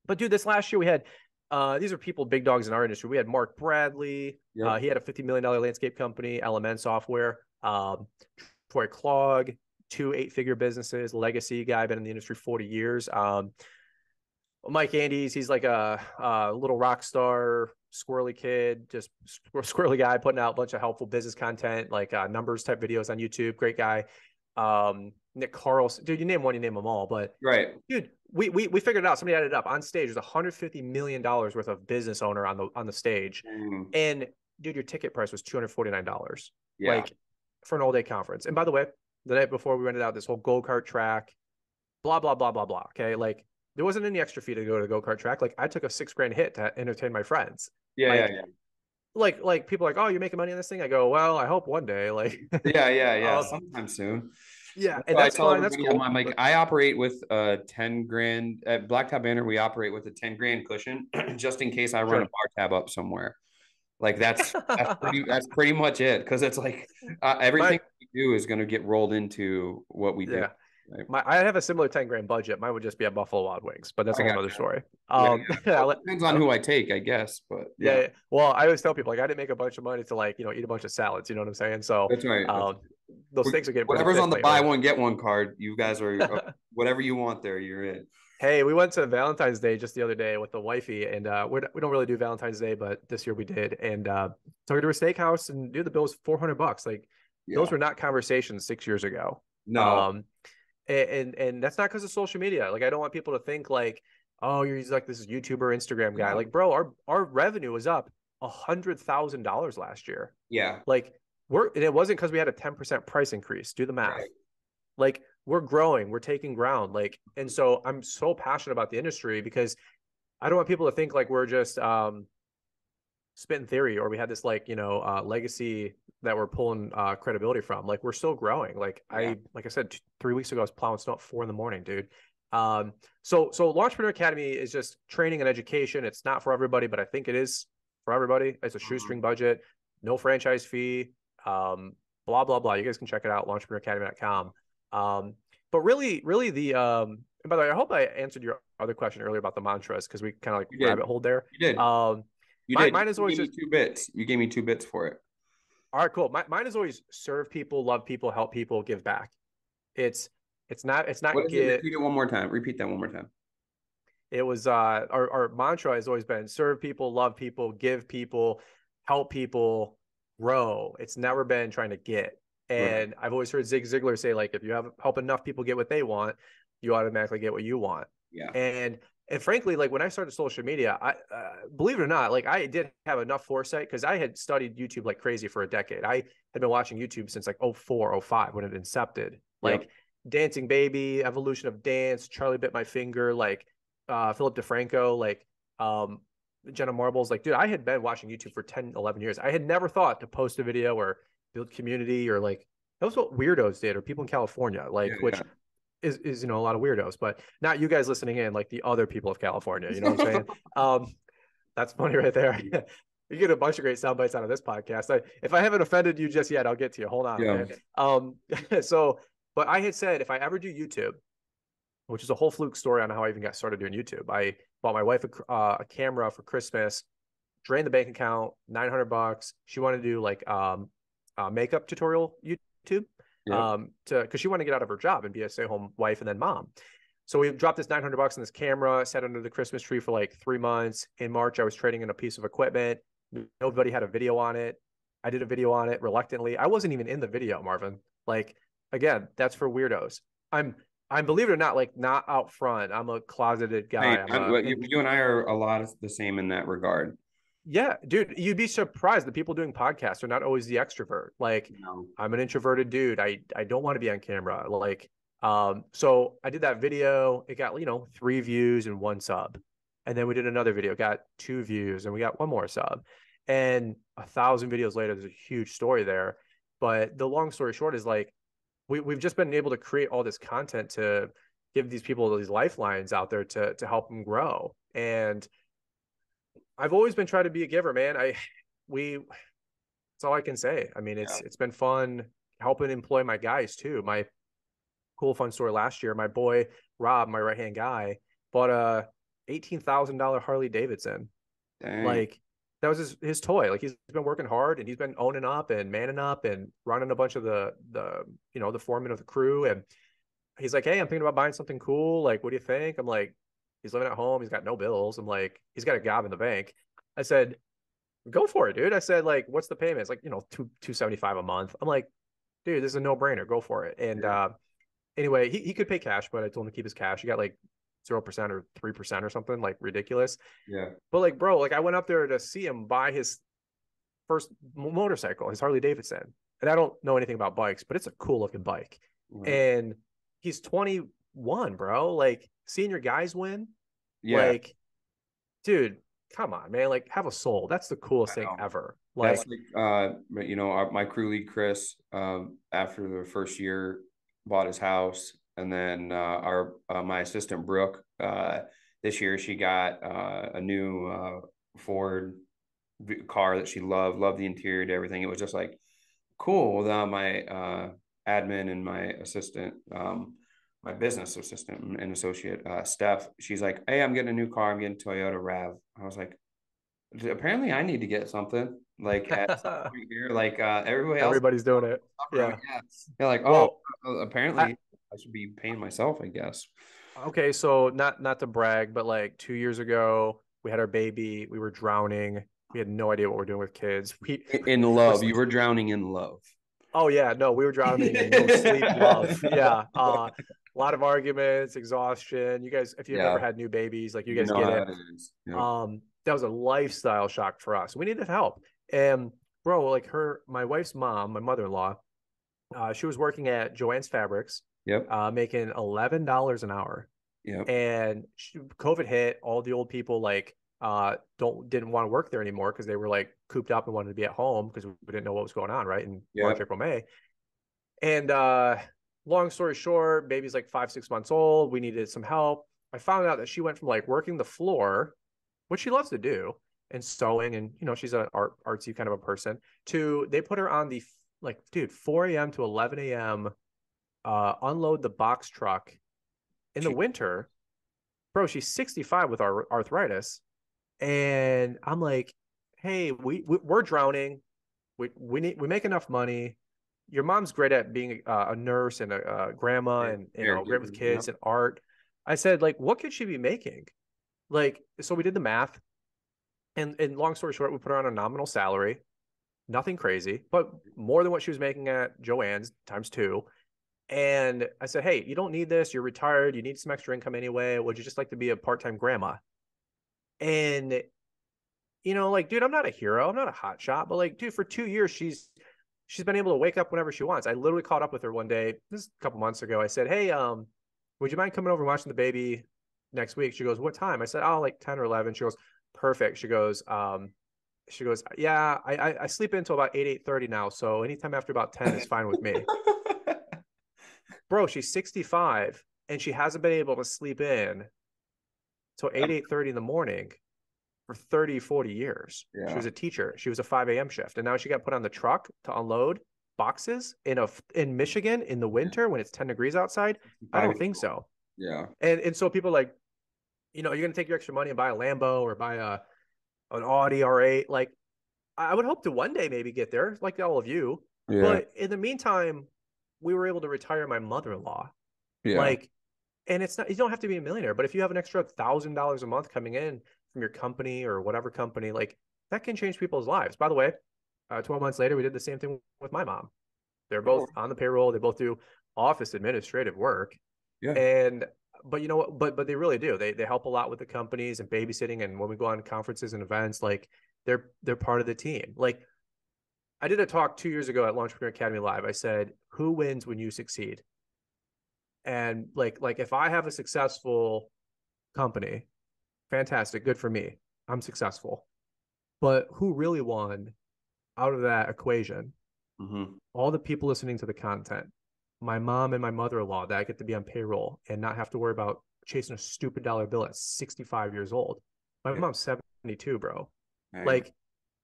but dude, this last year we had. Uh, these are people, big dogs in our industry. We had Mark Bradley. Yep. Uh, he had a $50 million landscape company, LMN Software. Um, Troy Clogg, two eight figure businesses, legacy guy, been in the industry 40 years. Um, Mike Andes, he's like a, a little rock star, squirrely kid, just squir- squirrely guy, putting out a bunch of helpful business content, like uh, numbers type videos on YouTube. Great guy. Um, Nick Carlson, dude, you name one, you name them all. But Right. dude, we we we figured it out. Somebody added it up on stage. There's 150 million dollars worth of business owner on the on the stage, Mm, and dude, your ticket price was 249 dollars yeah. like for an all day conference. And by the way, the night before we rented out this whole go kart track, blah blah blah blah blah. Okay, like there wasn't any extra fee to go to the go kart track. Like I took a six grand hit to entertain my friends. yeah, like, yeah, yeah. Like like people are like, oh, you're making money on this thing. I go, well, I hope one day. Like Yeah, yeah, yeah. Um, Sometime soon. Yeah, and I that's fine. That's cool. I'm like, I operate with a 10 grand at Blacktop Banter. We operate with a 10 grand cushion just in case I run Sure. a bar tab up somewhere. Like that's that's pretty that's pretty much it because it's like uh, everything we do is going to get rolled into what we do. right? My, I have a similar 10 grand budget. Mine would just be at Buffalo Wild Wings, but that's a I whole got other you. story. Yeah, Um, yeah. I'll Depends on who I take, I guess. But yeah, yeah, yeah. Well, I always tell people like I didn't make a bunch of money to like you know eat a bunch of salads. You know what I'm saying? So that's right. that's um, those things are getting Whatever's on the buy one get one card, you guys are uh, whatever you want there. You're in. Hey, we went to Valentine's Day just the other day with the wifey, and uh, we're, we don't really do Valentine's Day, but this year we did. And uh, took her to a steakhouse, and dude, the bill was four hundred bucks. Like Yeah. those were not conversations six years ago. No, Um, and and, and that's not because of social media. Like I don't want people to think like, oh, you're like this YouTuber, Instagram guy. No. Like, bro, our our revenue was up a hundred thousand dollars last year. yeah, Like we're and it wasn't because we had a ten percent price increase. Do the math Right. like we're growing we're taking ground like and so i'm so passionate about the industry because i don't want people to think like we're just um spitting theory or we had this like you know uh legacy that we're pulling uh credibility from like we're still growing like Yeah. i like i said three weeks ago i was plowing snow at four in the morning dude Um, so so Lawntrepreneur Academy is just training and education. It's not for everybody, but I think it is for everybody. It's a shoestring budget, no franchise fee, um, blah blah blah. You guys can check it out, lawntrepreneuracademy.com. Um, but really, really the um, and by the way, I hope I answered your other question earlier about the mantras because we kind of like rabbit hole there. You did. Um, you mine- did. mine is always just- two bits. You gave me two bits for it. all right, cool. My, mine is always serve people, love people, help people, give back. It's it's not it's not What is it? get Repeat it one more time. Repeat that one more time. it was uh our, our mantra has always been serve people love people give people help people grow. It's never been trying to get. And i've always heard zig ziglar say like if you have help enough people get what they want you automatically get what you want. Yeah. and and frankly like when i started social media i uh, believe it or not like i did have enough foresight because i had studied youtube like crazy for a decade. I had been watching youtube since like 04 05 when it incepted. Like dancing baby evolution of dance charlie bit my finger like uh philip defranco like um jenna marbles like dude i had been watching youtube for 10 11 years i had never thought to post a video or build community or like that was what weirdos did or people in california like Yeah, which yeah. is is you know a lot of weirdos but not you guys listening in like the other people of california you know what i'm saying um that's funny right there you get a bunch of great sound bites out of this podcast I, if i haven't offended you just yet i'll get to you hold on Yeah. man. um so but i had said if i ever do youtube which is a whole fluke story on how i even got started doing youtube i bought my wife a, uh, a camera for christmas drained the bank account 900 bucks. She wanted to do like um uh, makeup tutorial youtube Yeah. um to because she wanted to get out of her job and be a stay-at-home wife and then mom. So we dropped this 900 bucks in this camera sat under the christmas tree for like three months. In march i was trading in a piece of equipment. Nobody had a video on it. I did a video on it reluctantly. I wasn't even in the video marvin. Like again that's for weirdos. I'm i'm believe it or not like not out front i'm a closeted guy Hey, I'm I'm- a- you, you and I are a lot of the same in that regard. yeah dude you'd be surprised the people doing podcasts are not always the extrovert like know? I'm an introverted dude. I I don't want to be on camera. Like, um, so I did that video. It got you know three views and one sub, and then we did another video, got two views, and we got one more sub, and a thousand videos later, there's a huge story there. But the long story short is like, we we've just been able to create all this content to give these people these lifelines out there to to help them grow. And I've always been trying to be a giver, man. I we that's all I can say. I mean, it's it's been fun helping employ my guys too. My cool fun story last year, my boy Rob, my right hand guy, bought a eighteen thousand dollar Harley Davidson. Dang. Like that was his his toy. Like he's been working hard and he's been owning up and manning up and running a bunch of the the you know the foreman of the crew. And he's like, Hey, I'm thinking about buying something cool. Like, what do you think? I'm like, he's living at home, he's got no bills. I'm like, he's got a job in the bank. I said, go for it, dude. I said, like, what's the payment? It's like, you know, two two seventy five a month. I'm like, dude, this is a no brainer. Go for it. And Yeah. uh, anyway, he, he could pay cash, but I told him to keep his cash. He got like zero percent or three percent or something, like ridiculous. yeah. But like, bro, like I went up there to see him buy his first motorcycle, his Harley Davidson. And I don't know anything about bikes, but it's a cool looking bike. Right. And he's 21, bro. Like seeing your guys win, yeah. like, dude, come on, man. Like, have a soul. That's the coolest thing ever. Like, like, uh, you know, our, my crew lead Chris, um, after the first year, bought his house, and then uh, our uh, my assistant Brooke, uh, this year she got uh, a new uh, Ford car that she loved, loved the interior and everything. It was just like cool. Now my uh, admin and my assistant, um, my business assistant and associate, uh, Steph, she's like, "Hey, I'm getting a new car. I'm getting Toyota Rav." I was like, apparently I need to get something like at some point here, like uh, everybody else. everybody's doing it. Yeah. Yeah. They're like, oh, Well, apparently I, should be paying myself, I guess. okay. So, not not to brag, but like two years ago, we had our baby. We were drowning. We had no idea what we're doing with kids. We, In love, you were drowning in love. Oh yeah, no, we were drowning in no sleep love. Yeah. Uh, a lot of arguments, exhaustion. You guys, if you've Yeah. ever had new babies, like you guys get it. Yeah. Um, that was a lifestyle shock for us. We needed help. And bro, like her, my wife's mom, my mother-in-law, uh, she was working at Joanne's Fabrics, yep. uh, making eleven dollars an hour. Yep. And COVID hit. All the old people like uh don't didn't want to work there anymore because they were like cooped up and wanted to be at home because we didn't know what was going on, right? In Yep. March, April, May. And uh long story short, baby's like five, six months old. We needed some help. I found out that she went from like working the floor, which she loves to do, and sewing, and you know, she's an art artsy kind of a person, to they put her on the like, dude, 4 a.m. to 11 a.m. Uh, unload the box truck in the winter. Bro, she's 65 with our arthritis. And I'm like, hey, we, we we're drowning. We we need we make enough money your mom's great at being a, a nurse and a, a grandma yeah, and you know great with kids yeah. and art i said like what could she be making like so we did the math and and long story short we put her on a nominal salary nothing crazy but more than what she was making at Joanne's times two and i said hey you don't need this you're retired you need some extra income anyway would you just like to be a part-time grandma and you know like dude i'm not a hero i'm not a hot shot but like dude for two years she's she's been able to wake up whenever she wants. I literally caught up with her one day, this is a couple months ago. I said, Hey, um, would you mind coming over and watching the baby next week? She goes, What time? I said, Oh, like 10 or 11. She goes, Perfect. She goes, um, she goes, Yeah, I, I, I sleep until about 8, 8 30 now. So anytime after about 10 is fine with me. Bro, she's 65 and she hasn't been able to sleep in till 8, 8 30 in the morning for 30, 40 years. Yeah. She was a teacher. She was a 5 a.m. shift. And now she got put on the truck to unload boxes in a in Michigan in the winter when it's 10 degrees outside. I don't think so. Yeah. And and so people like, you know, you're gonna take your extra money and buy a Lambo or buy a an Audi R8. Like I would hope to one day maybe get there, like all of you. Yeah. But in the meantime, we were able to retire my mother-in-law. Yeah. Like, and it's not you don't have to be a millionaire, but if you have an extra thousand dollars a month coming in from your company or whatever company, like that can change people's lives. By the way, uh, 12 months later, we did the same thing with my mom. They're both on the payroll. They both do office administrative work. Yeah. And but you know what? But but they really do. They they help a lot with the companies and babysitting. And when we go on conferences and events, like they're they're part of the team. Like I did a talk two years ago at Lawntrepreneur Academy Live. I said, "Who wins when you succeed?" And like like if I have a successful company fantastic, good for me. I'm successful. But who really won out of that equation? Mm-hmm. All the people listening to the content, my mom and my mother in law that I get to be on payroll and not have to worry about chasing a stupid dollar bill at 65 years old. My yeah. mom's 72, bro. Right. Like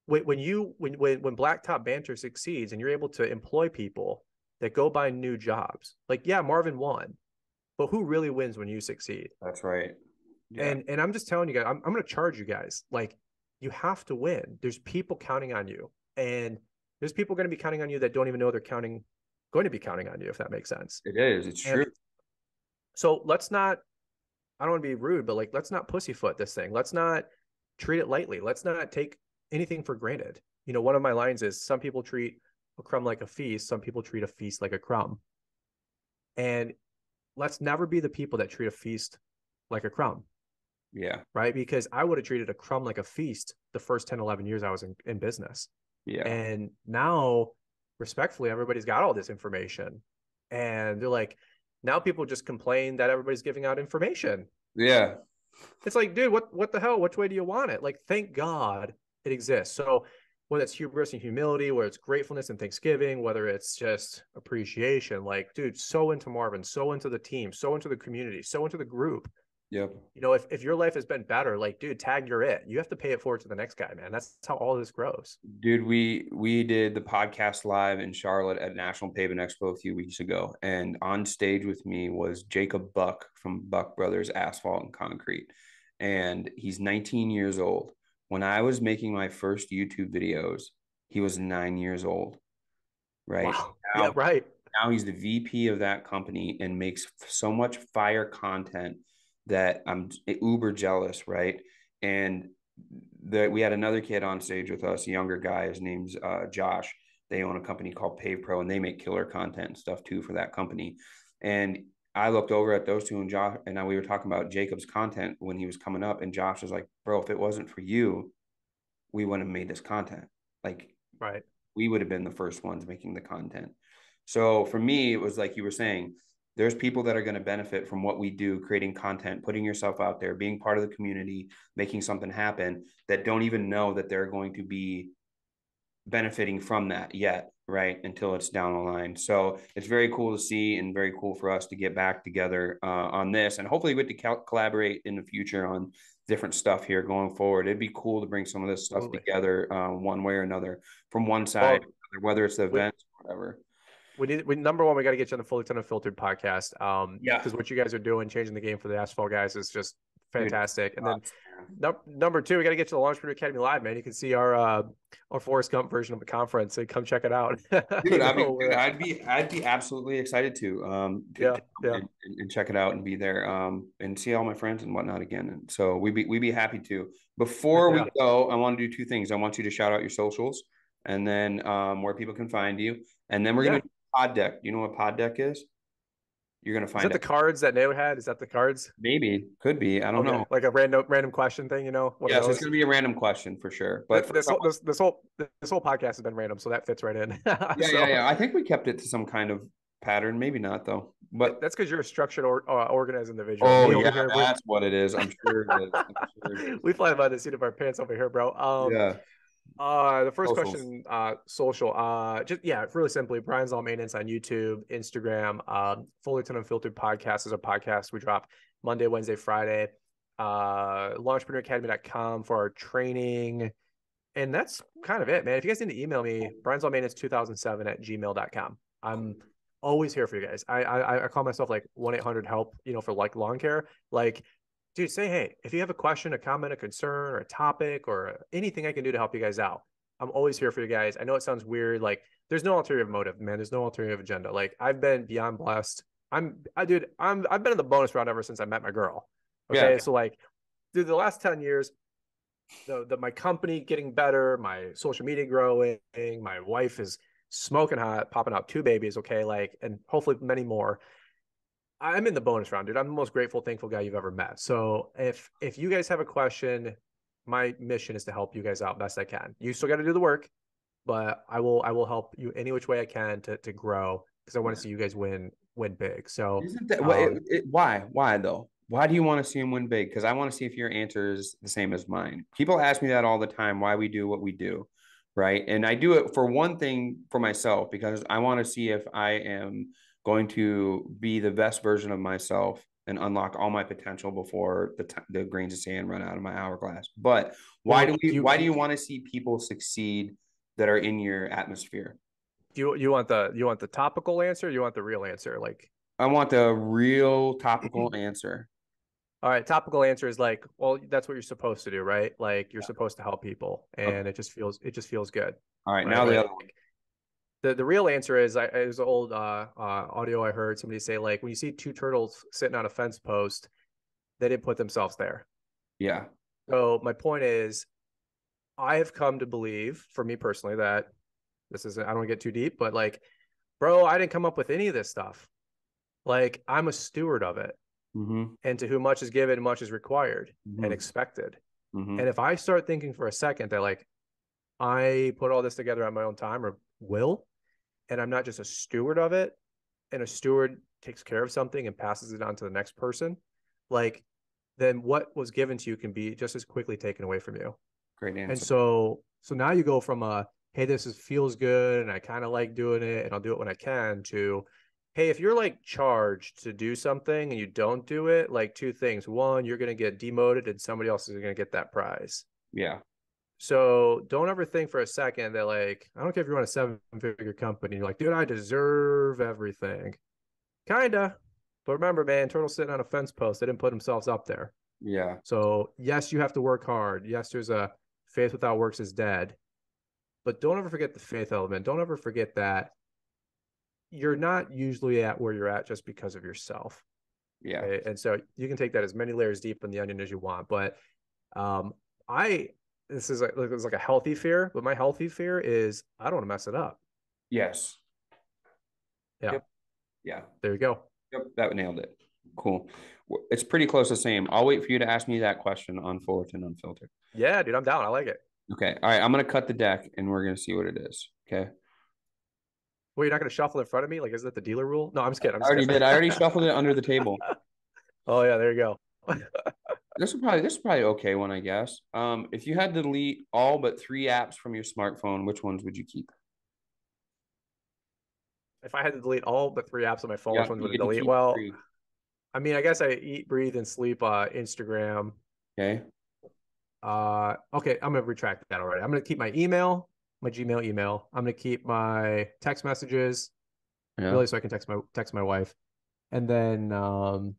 when, when you when when when Blacktop Banter succeeds and you're able to employ people that go buy new jobs, like yeah, Marvin won, but who really wins when you succeed? That's right. Yeah. And and I'm just telling you guys, I'm, I'm going to charge you guys. Like you have to win. There's people counting on you, and there's people going to be counting on you that don't even know they're counting, going to be counting on you. If that makes sense. It is. It's and true. So let's not. I don't want to be rude, but like let's not pussyfoot this thing. Let's not treat it lightly. Let's not take anything for granted. You know, one of my lines is some people treat a crumb like a feast, some people treat a feast like a crumb. And let's never be the people that treat a feast like a crumb. Yeah. Right. Because I would have treated a crumb like a feast the first 10, 11 years I was in, in business. Yeah. And now, respectfully, everybody's got all this information. And they're like, now people just complain that everybody's giving out information. Yeah. It's like, dude, what what the hell? Which way do you want it? Like, thank God it exists. So whether it's hubris and humility, whether it's gratefulness and thanksgiving, whether it's just appreciation, like, dude, so into Marvin, so into the team, so into the community, so into the group Yep. You know, if, if your life has been better, like, dude, tag you're it. You have to pay it forward to the next guy, man. That's how all this grows. Dude, we we did the podcast live in Charlotte at National Pavement Expo a few weeks ago. And on stage with me was Jacob Buck from Buck Brothers Asphalt and Concrete. And he's 19 years old. When I was making my first YouTube videos, he was nine years old. Right. Wow. Now, yeah, right. Now he's the VP of that company and makes so much fire content that I'm uber jealous, right? And that we had another kid on stage with us, a younger guy. His name's uh, Josh. They own a company called Pave Pro, and they make killer content and stuff too for that company. And I looked over at those two, and Josh and I, we were talking about Jacob's content when he was coming up, and Josh was like, "Bro, if it wasn't for you, we wouldn't have made this content. Like, right? We would have been the first ones making the content." So for me, it was like you were saying, there's people that are going to benefit from what we do creating content putting yourself out there being part of the community making something happen that don't even know that they're going to be benefiting from that yet right until it's down the line. So it's very cool to see and very cool for us to get back together uh, on this and hopefully we get to collaborate in the future on different stuff here going forward. It'd be cool to bring some of this stuff together uh, one way or another from one side well, whether it's the event or whatever. We need we number one we got to get you on the Fullerton Unfiltered podcast um yeah. because what you guys are doing changing the game for the asphalt guys is just fantastic. And then num- number two, we got to get to the Lawntrepreneur Academy live, man. You can see our uh, our Forrest Gump version of the conference. So come check it out. dude, I'd, be, dude, I'd be I'd be absolutely excited to um to, yeah, yeah. And, and, check it out and be there um and see all my friends and whatnot again. And so we'd be we'd be happy to. Before yeah. we go, I want to do two things. I want you to shout out your socials and then um where people can find you, and then we're gonna pod deck. You know what pod deck is? You're gonna find. Is that the cards that Nate had? Is that the cards? Maybe could be. I don't okay. know. Like a random random question thing, you know? Yes, it's gonna be a random question for sure. But this, whole, this, this, whole this whole podcast has been random, so that fits right in. yeah, so, yeah, yeah. I think we kept it to some kind of pattern. Maybe not though. But that's because you're a structured or uh, organized individual. Oh yeah, here, that's what it is. I'm sure. It is. I'm sure we fly by the seat of our pants over here, bro. Um, yeah. Uh, the first Socials. question, uh, social. Uh, just yeah, really simply, Brian's Lawn Maintenance on YouTube, Instagram. Um, Fullerton Unfiltered podcast is a podcast we drop Monday, Wednesday, Friday. Uh, lawntrepreneuracademy.com for our training. And that's kind of it, man. If you guys need to email me, Brian's Lawn Maintenance 2007 at gmail.com. I'm always here for you guys. I I, I call myself like 1 800 help, you know, for like lawn care. Like dude, say hey. If you have a question, a comment, a concern, or a topic, or anything I can do to help you guys out, I'm always here for you guys. I know it sounds weird. Like there's no alternative motive, man. There's no alternative agenda. Like I've been beyond blessed. I'm, I dude, I'm, I've been in the bonus round ever since I met my girl. Okay, yeah. so like, dude, the last ten years, the, the my company getting better, my social media growing, my wife is smoking hot, popping out two babies. Okay, like, and hopefully many more. I'm in the bonus round, dude. I'm the most grateful, thankful guy you've ever met. So if if you guys have a question, my mission is to help you guys out best I can. You still got to do the work, but I will I will help you any which way I can to to grow because I want to see you guys win win big. So Isn't that, um, it, it, why why though? Why do you want to see him win big? Because I want to see if your answer is the same as mine. People ask me that all the time. Why we do what we do, right? And I do it for one thing for myself because I want to see if I am going to be the best version of myself and unlock all my potential before the, t- the grains of sand run out of my hourglass. But why well, do we? You, why do you want to see people succeed that are in your atmosphere? You you want the you want the topical answer? you want the real answer? Like I want the real topical answer. All right, topical answer is like, well, that's what you're supposed to do, right? Like you're yeah. supposed to help people, and okay. it just feels it just feels good. All right, right? now the other one the, the real answer is I it was an old uh, uh, audio I heard somebody say like when you see two turtles sitting on a fence post, they didn't put themselves there. Yeah. So my point is, I have come to believe, for me personally, that this is I don't want to get too deep, but like, bro, I didn't come up with any of this stuff. Like I'm a steward of it, mm-hmm. and to whom much is given, much is required mm-hmm. and expected. Mm-hmm. And if I start thinking for a second that like I put all this together on my own time or will, and I'm not just a steward of it, and a steward takes care of something and passes it on to the next person, like then what was given to you can be just as quickly taken away from you. Great answer. And so so now you go from a hey, this is feels good and I kind of like doing it and I'll do it when I can to hey, if you're like charged to do something and you don't do it, like two things. One, you're gonna get demoted and somebody else is gonna get that prize. Yeah. So don't ever think for a second that like I don't care if you run a seven figure company, you're like, dude, I deserve everything. Kinda. But remember, man, turtles sitting on a fence post. They didn't put themselves up there. Yeah. So yes, you have to work hard. Yes, there's a faith without works is dead. But don't ever forget the faith element. Don't ever forget that you're not usually at where you're at just because of yourself. Yeah. Okay? And so you can take that as many layers deep in the onion as you want. But um, I this is like it's like a healthy fear, but my healthy fear is I don't want to mess it up. Yes. Yeah. Yep. Yeah. There you go. Yep, that nailed it. Cool. It's pretty close the same. I'll wait for you to ask me that question on Fullerton Unfiltered. Yeah, dude, I'm down. I like it. Okay. All right. I'm gonna cut the deck and we're gonna see what it is. Okay. Well, you're not gonna shuffle in front of me? Like, is that the dealer rule? No, I'm just kidding. I'm just I already kidding. did. I already shuffled it under the table. oh yeah, there you go this is probably this is probably okay one, I guess. Um, if you had to delete all but three apps from your smartphone, which ones would you keep? if I had to delete all the three apps on my phone, Yeah, which ones would I delete? Well, three. I mean, I guess I eat, breathe, and sleep uh Instagram. Okay. Uh okay, I'm gonna retract that already. I'm gonna keep my email, my Gmail email. I'm gonna keep my text messages, Yeah. really, so I can text my text my wife. And then um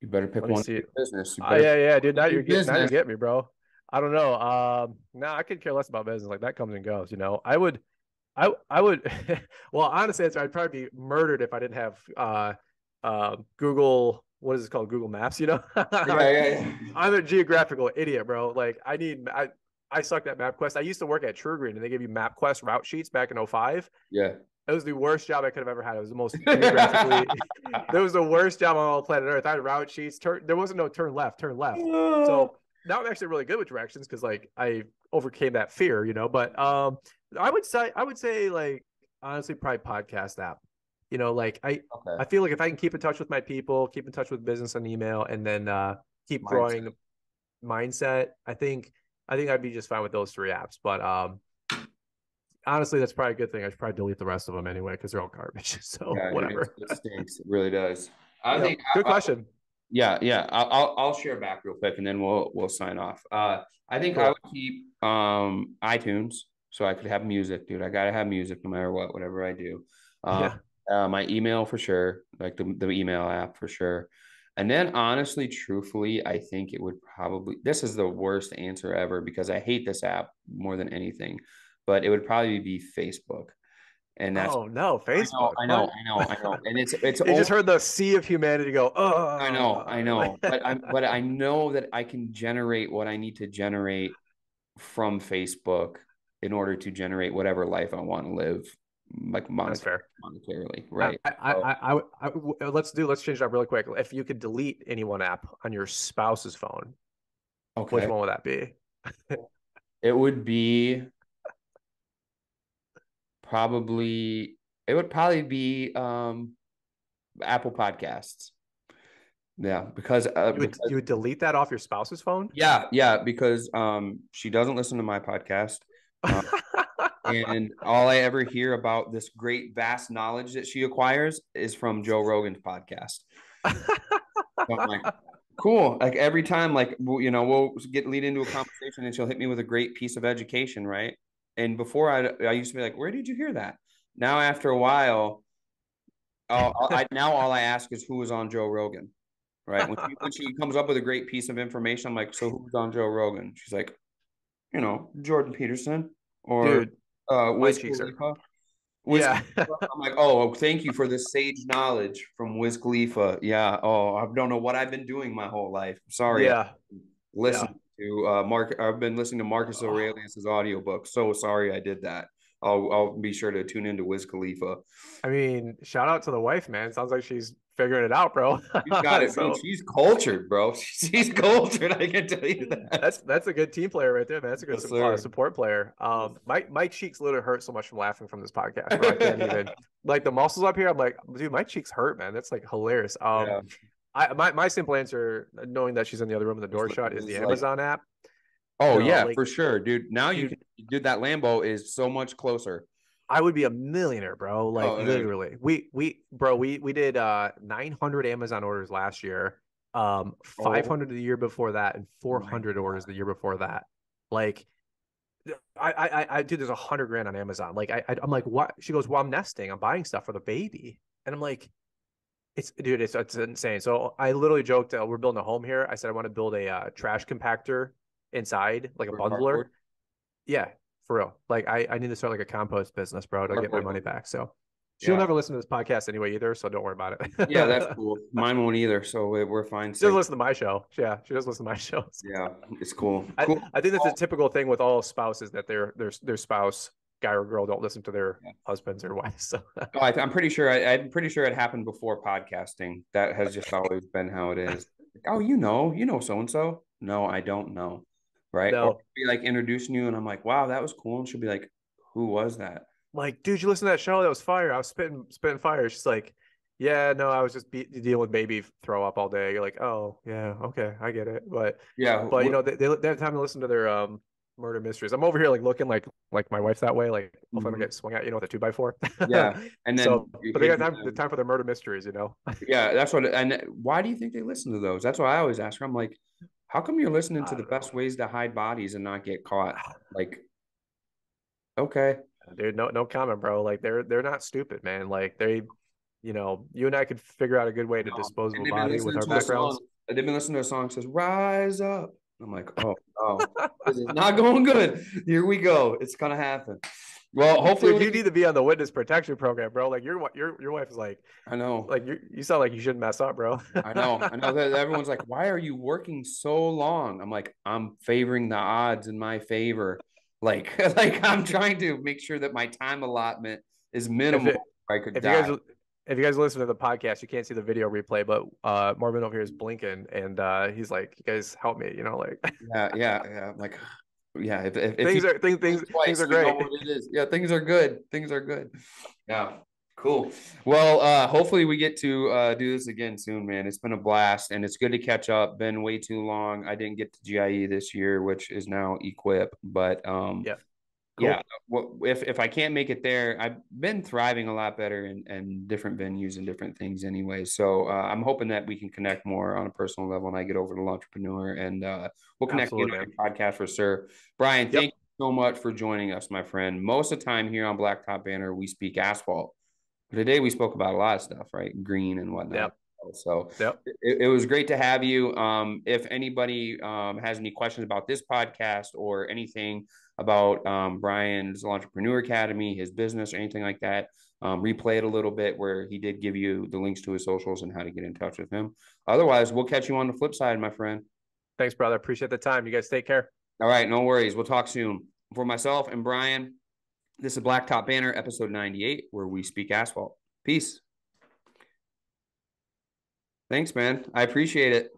You better pick one see. business. You Oh yeah, yeah, dude. Now you're getting now you get me, bro. I don't know. Um, no, I could care less about business. Like that comes and goes. You know, I would, I I would. well, honest answer, I'd probably be murdered if I didn't have uh, uh, Google. What is it called? Google Maps. You know, Yeah, yeah, yeah. I'm a geographical idiot, bro. Like I need I. I sucked at MapQuest. I used to work at TruGreen, and they gave you MapQuest route sheets back in 05. Yeah. It was the worst job I could have ever had. It was the most geographically. that was the worst job on all planet Earth. I had route sheets. Turn. There wasn't no turn left. Turn left. So now I'm actually really good with directions because like I overcame that fear, you know. But um, I would say I would say like honestly probably podcast app. You know, like I okay. I feel like if I can keep in touch with my people, keep in touch with business on email, and then uh keep Mindset. growing mindset, I think I think I'd be just fine with those three apps. But um, honestly, that's probably a good thing. I should probably delete the rest of them anyway because they're all garbage. So Yeah, whatever. It, stinks. It really does. I Yeah, think good I- I- question. Yeah, yeah. I'll, I'll share back real quick, and then we'll we'll sign off. Uh, I think I would keep um iTunes so I could have music, dude. I gotta have music no matter what, whatever I do. Uh, uh, my email for sure, like the the email app for sure. And then honestly, truthfully, I think it would probably this is the worst answer ever because I hate this app more than anything, but it would probably be Facebook. And that's oh no, I know, Facebook. I know, I know, I know. And it's it's You just heard the sea of humanity go. Oh, I know, I know, but I but I know that I can generate what I need to generate from Facebook in order to generate whatever life I want to live, like That's monetarily, right? I, I, So- I, I, I- uh, let's do. Let's change that really quick. If you could delete any one app on your spouse's phone, okay, which one would that be? it would be probably it would probably be um Apple Podcasts. Yeah, because uh, You would, because you would delete that off your spouse's phone? yeah, yeah, because um she doesn't listen to my podcast. Uh, and all I ever hear about this great vast knowledge that she acquires is from Joe Rogan's podcast. Like, cool. Like every time, like you know, we'll get lead into a conversation, and she'll hit me with a great piece of education, right? And before I, I used to be like, where did you hear that? Now after a while, oh, I now all I ask is who was on Joe Rogan, right? When she, when she comes up with a great piece of information, I'm like, so who's on Joe Rogan? She's like, you know, Jordan Peterson or Dude, uh, Wiz Khalifa. Wiz yeah. I'm like, oh, thank you for this sage knowledge from Wiz Khalifa. Yeah. Oh, I don't know what I've been doing my whole life. Sorry. yeah. Listen to uh Mark. I've been listening to Marcus. Aurelius's audiobook. So sorry I did that. I'll I'll be sure to tune into Wiz Khalifa. I mean, shout out to the wife, man. Sounds like she's figuring it out, bro. She's got it. So-. She's cultured, bro. She's cultured. I can tell you that. That's that's a good team player right there, man. That's a good Yes, su- uh, support player. Um, my my cheeks literally hurt so much from laughing from this podcast. Bro. I can't even like the muscles up here. I'm like, dude, my cheeks hurt, man. That's like hilarious. Um, Yeah. I my my simple answer, knowing that she's in the other room and the door shut, is the like- Amazon app. Oh yeah, like- for sure, dude. Now you Dude. dude, that Lambo is so much closer. I would be a millionaire, bro. Like Oh, literally. We we bro, we we did uh 900 Amazon orders last year. Um Oh. 500 the year before that and 400 orders the year before that. Like I I I, I dude there's a 100 grand on Amazon. Like I, I I'm like what? She goes, "Well, I'm nesting. I'm buying stuff for the baby." And I'm like it's dude, it's it's insane. So I literally joked, uh, we're building a home here. I said I want to build a uh, trash compactor inside, like a For bundler. cardboard? Yeah, for real. Like I, I need to start like a compost business, bro, to get my money back. So she'll Yeah. never listen to this podcast anyway either, so don't worry about it. Yeah, that's cool. Mine won't either, so we- we're fine. she doesn't listen to my show. Yeah, she doesn't listen to my shows. Yeah, it's cool. I, Cool. I think that's a typical thing with all spouses that their their their spouse, guy or girl, don't listen to their Yeah. husbands or wives. So Oh, I, I'm pretty sure. I, I'm pretty sure it happened before podcasting. That has just always been how it is. Like, oh, you know, you know so and so. No, I don't know. Right? No. Or be like introducing you, and I'm like, wow, that was cool. And she'll be like, who was that? like, dude, you listen to that show? That was fire. I was spitting spitting fire. She's like, yeah, no, I was just be- dealing with baby throw up all day. You're like, oh yeah, okay, I get it. But Yeah, but you know they, they they have time to listen to their um murder mysteries. I'm over here like looking like like my wife that way, like if Mhm. I get swung at, you know, with a two by four. Yeah, And then, so, but they got time, the time for the murder mysteries, you know. yeah, that's what. And why do you think they listen to those? That's what I always ask her. I'm like, how come you're listening to the don't best ways to hide bodies and not get caught? Like, okay, Dude, no no comment, bro. Like they're they're not stupid, man. Like they, you know, you and I could figure out a good way to dispose of a body with our backgrounds. song- They've been listening to a song that says "Rise Up." I'm like, oh, oh, this is not going good. Here we go. It's gonna happen. Well, hopefully, Dude, you need to be on the witness protection program, bro. Like your your your wife is like I know. like you you sound like you shouldn't mess up, bro. I know. I know that everyone's like, why are you working so long? I'm like, I'm favoring the odds in my favor. Like, like I'm trying to make sure that my time allotment is minimal. it- I could die. If you guys listen to the podcast, you can't see the video replay, but uh Marvin over here is blinking and uh he's like, You guys help me, you know, like yeah, yeah, yeah. I'm like, yeah. If, if, if things you are things things, twice, things are great. what it is. Yeah, things are good. Things are good. Yeah. Cool. Well, uh, hopefully we get to uh, do this again soon, man. It's been a blast and it's good to catch up. Been way too long. I didn't get to GIE this year, which is now Equip, but um, Yeah. Cool. yeah. What if if I can't make it there? I've been thriving a lot better in, in different venues and different things, anyway. So uh, I'm hoping that we can connect more on a personal level, and I get over to Lawntrepreneur, and uh, we'll connect on your podcast for sure. Brian, Yep. thank you so much for joining us, my friend. Most of the time here on Blacktop Banter, we speak asphalt. But today we spoke about a lot of stuff, right? Green and whatnot. Yep. So Yep. it, it was great to have you. Um, if anybody um, has any questions about this podcast or anything about um, Brian's Lawntrepreneur Academy, his business, or anything like that, um, replay it a little bit where he did give you the links to his socials and how to get in touch with him. Otherwise, we'll catch you on the flip side, my friend. Thanks, brother. Appreciate the time. You guys take care. All right, no worries. We'll talk soon. For myself and Brian, this is Blacktop Banter, episode 98, where we speak asphalt. Peace. Thanks, man. I appreciate it.